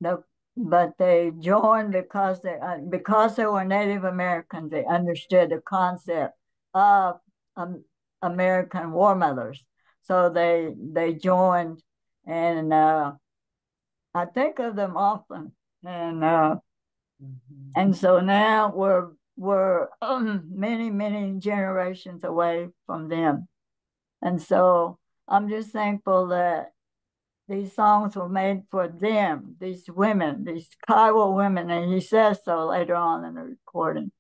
the but they joined because they uh, because they were Native Americans. They understood the concept of um, American war mothers, so they they joined, and uh, I think of them often, and uh, mm-hmm. and so now we're we're um, many many generations away from them, and so I'm just thankful that these songs were made for them, these women, these Kiowa women, and he says so later on in the recording.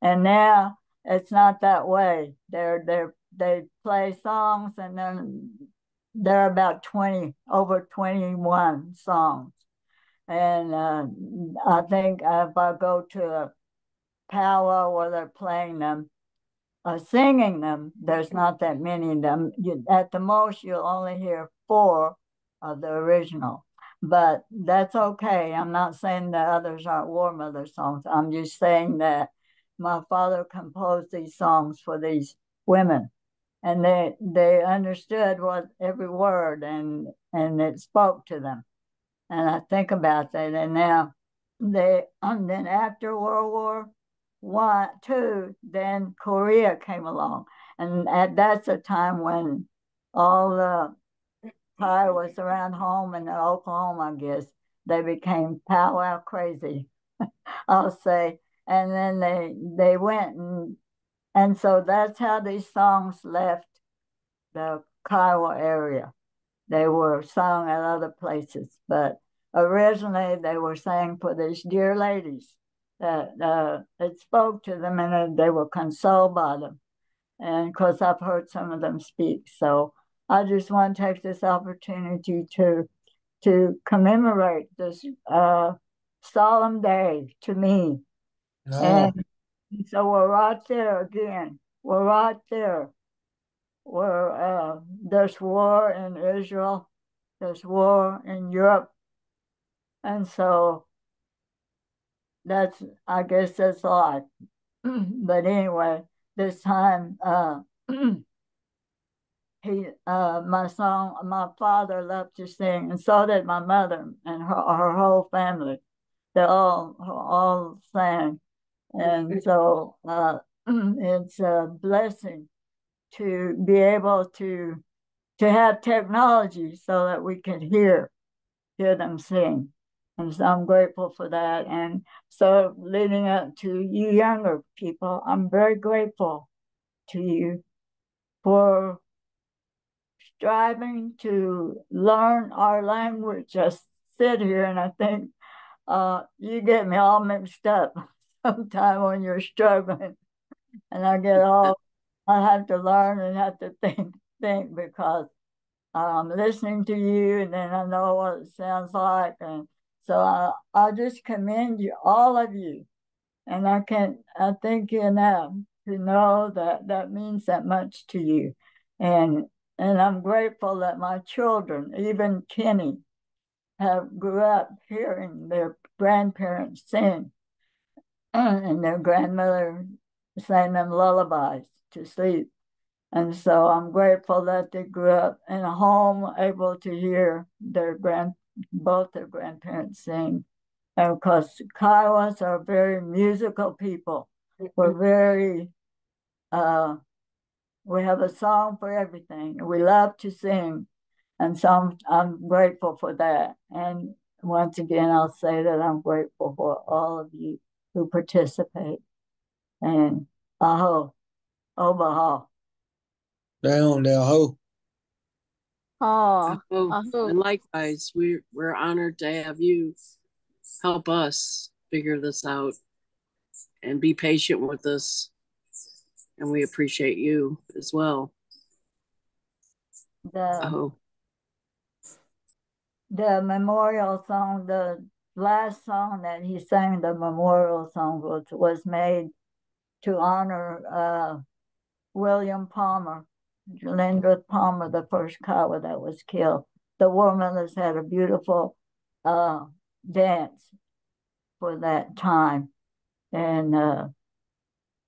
And now it's not that way. They're they're they play songs and then they're about 20 over 21 songs. And uh, I think if I go to a powwow where they're playing them, uh, singing them, there's not that many of them. You, at the most, you'll only hear four of the original. But that's okay. I'm not saying that others aren't War Mother songs. I'm just saying that my father composed these songs for these women. And they they understood what every word and and it spoke to them. And I think about that. And now they and then after World War One, two, then Korea came along. And at that's a time when all the Was around home in Oklahoma, I guess. They became powwow crazy, I'll say. And then they they went and and so that's how these songs left the Kiowa area. They were sung at other places, but originally they were sang for these dear ladies that uh, it spoke to them and they were consoled by them. And of course, I've heard some of them speak. So I just want to take this opportunity to to commemorate this uh, solemn day to me. No. And so we're right there again. We're right there. Where uh, there's war in Israel, there's war in Europe, and so that's I guess that's life. but anyway, this time uh, he uh my song my father loved to sing and so did my mother and her her whole family. They all all sang. And so uh it's a blessing to be able to to have technology so that we can hear hear them sing. And so i'm grateful for that. And so leading up to you younger people i'm very grateful to you for striving to learn our language. I sit here and I think uh, you get me all mixed up sometime when you're struggling, and I get all I have to learn and have to think think because I'm listening to you and then I know what it sounds like. And so I I just commend you all of you. And I can I thank you enough to know that that means that much to you. And and I'm grateful that my children, even Kenny, have grew up hearing their grandparents sing and their grandmother sang them lullabies to sleep. And so I'm grateful that they grew up in a home able to hear their grand both their grandparents sing. And because Kiowas are very musical people. We're very uh, we have a song for everything. We love to sing. And so I'm, I'm grateful for that. And once again, I'll say that I'm grateful for all of you who participate. And aho, obaha. Down, down, ho. Oh, Oh, and likewise, we're we're honored to have you help us figure this out and be patient with us. And we appreciate you as well. The Oh, the memorial song, the last song that he sang, the memorial song was was made to honor uh, William Palmer, Lindrith Palmer, the first Kiowa that was killed. The War Mothers had a beautiful uh, dance for that time, and uh,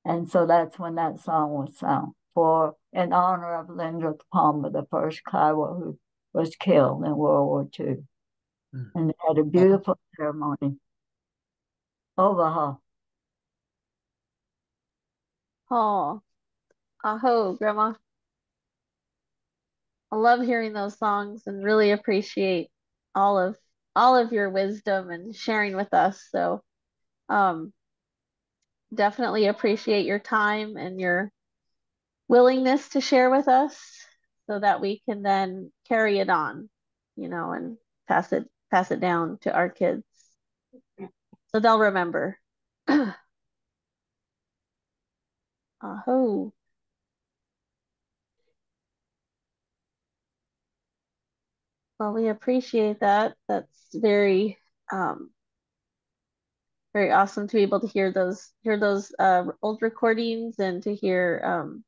and so that's when that song was sung for in honor of Lindrith Palmer, the first Kiowa who was killed in World War II. Mm. And they had a beautiful ceremony. Omaha. Oh, aho, Grandma. I love hearing those songs and really appreciate all of all of your wisdom and sharing with us. So, um, definitely appreciate your time and your willingness to share with us so that we can then carry it on, you know, and pass it pass it down to our kids. So they'll remember. Aho. Well, we appreciate that. That's very um very awesome to be able to hear those hear those uh old recordings and to hear um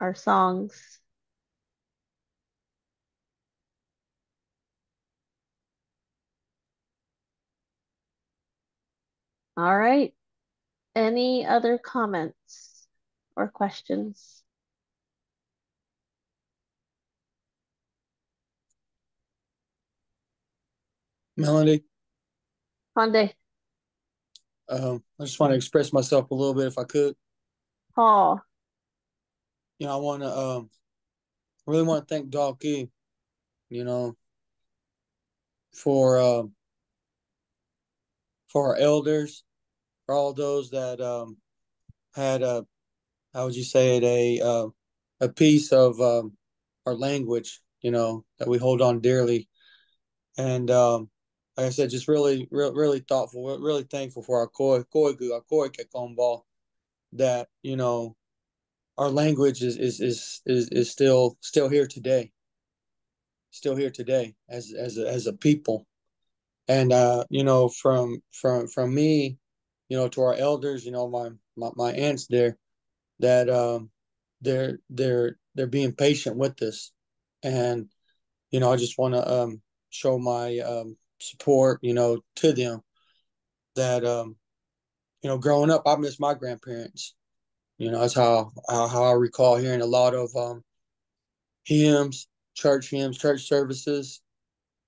our songs. All right. Any other comments or questions? Melody, Hyundai, um, I just want to express myself a little bit if I could. Paul. You know, I want to um, really want to thank Doc E, you know, for um, for our elders, for all those that um, had a, how would you say it, a uh, a piece of um, our language, you know, that we hold on dearly, and um, like I said, just really, really, really thoughtful, really thankful for our koi, koigu, our koi ball, that you know, our language is is is is is still still here today, still here today as as a, as a people, and uh, you know, from from from me, you know, to our elders, you know, my my, my aunts there, that um, they're they're they're being patient with us, and you know, I just want to um show my um support, you know, to them that um, you know, growing up I miss my grandparents. You know, that's how how, how I recall hearing a lot of um hymns, church hymns, church services.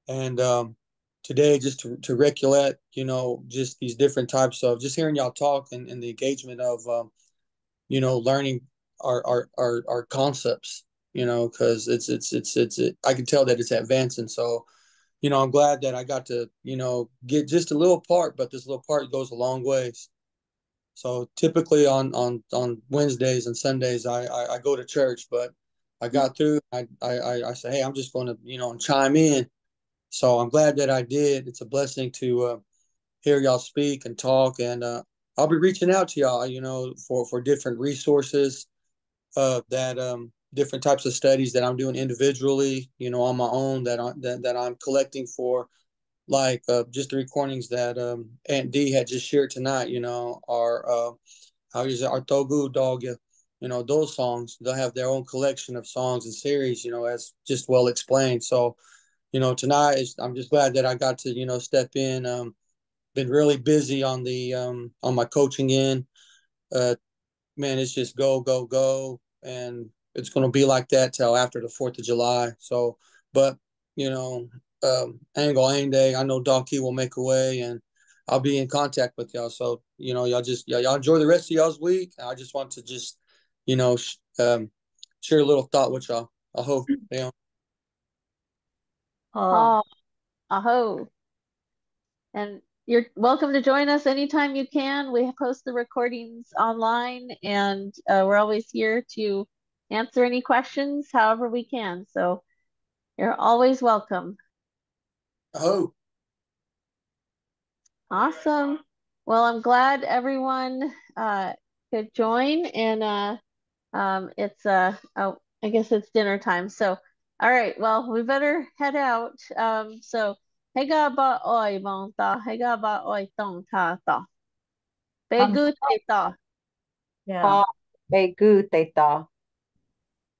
And um today just to, to recollect, you know, just these different types of just hearing y'all talk and, and the engagement of um, you know, learning our our our, our concepts, you know, because it's it's it's it's it, I can tell that it's advancing. So you know, I'm glad that I got to, you know, get just a little part, but this little part goes a long ways. So typically on on on Wednesdays and Sundays, I I, I go to church, but I got through. I I I say, hey, I'm just going to you know chime in. So I'm glad that I did. It's a blessing to uh, hear y'all speak and talk, and uh, I'll be reaching out to y'all, you know, for for different resources uh, that um different types of studies that I'm doing individually, you know, on my own that I that, that I'm collecting for like uh, just the recordings that um, Aunt D had just shared tonight, you know, are uh, how is it, our Togu Dog, you know, those songs, they'll have their own collection of songs and series, you know, as just well explained. So, you know, tonight is, I'm just glad that I got to, you know, step in. Um, been really busy on the um, on my coaching end. Uh, man, it's just go, go, go. And it's going to be like that till after the Fourth of July. So, but you know, um, Angle Aim Day, I know Doc E will make a way, and I'll be in contact with y'all. So, you know, y'all just y'all, y'all enjoy the rest of y'all's week. I just want to just, you know, sh- um, share a little thought with y'all. I hope you know. Oh, Oh, aho. and you're welcome to join us anytime you can. We post the recordings online, and uh, we're always here to answer any questions however we can. So you're always welcome. Oh, Awesome. Well, I'm glad everyone uh, could join, and uh, um, it's uh, oh, I guess it's dinner time. So, all right. Well, we better head out. Um, so. Hega ba oi mong ta, hega ba oi tong ta ta. Be Um, gu te ta. Yeah. Be good, they thought.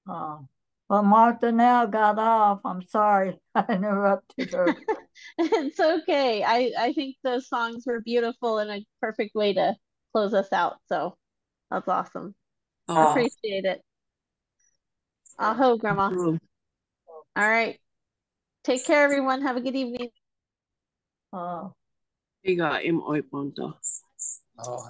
Oh. Well, Martha now got off. I'm sorry I interrupted her. It's okay. I I think those songs were beautiful and a perfect way to close us out. So that's awesome. Oh. Appreciate it. Aho, Grandma. All right. Take care, everyone. Have a good evening. Oh. Higa im oi oh.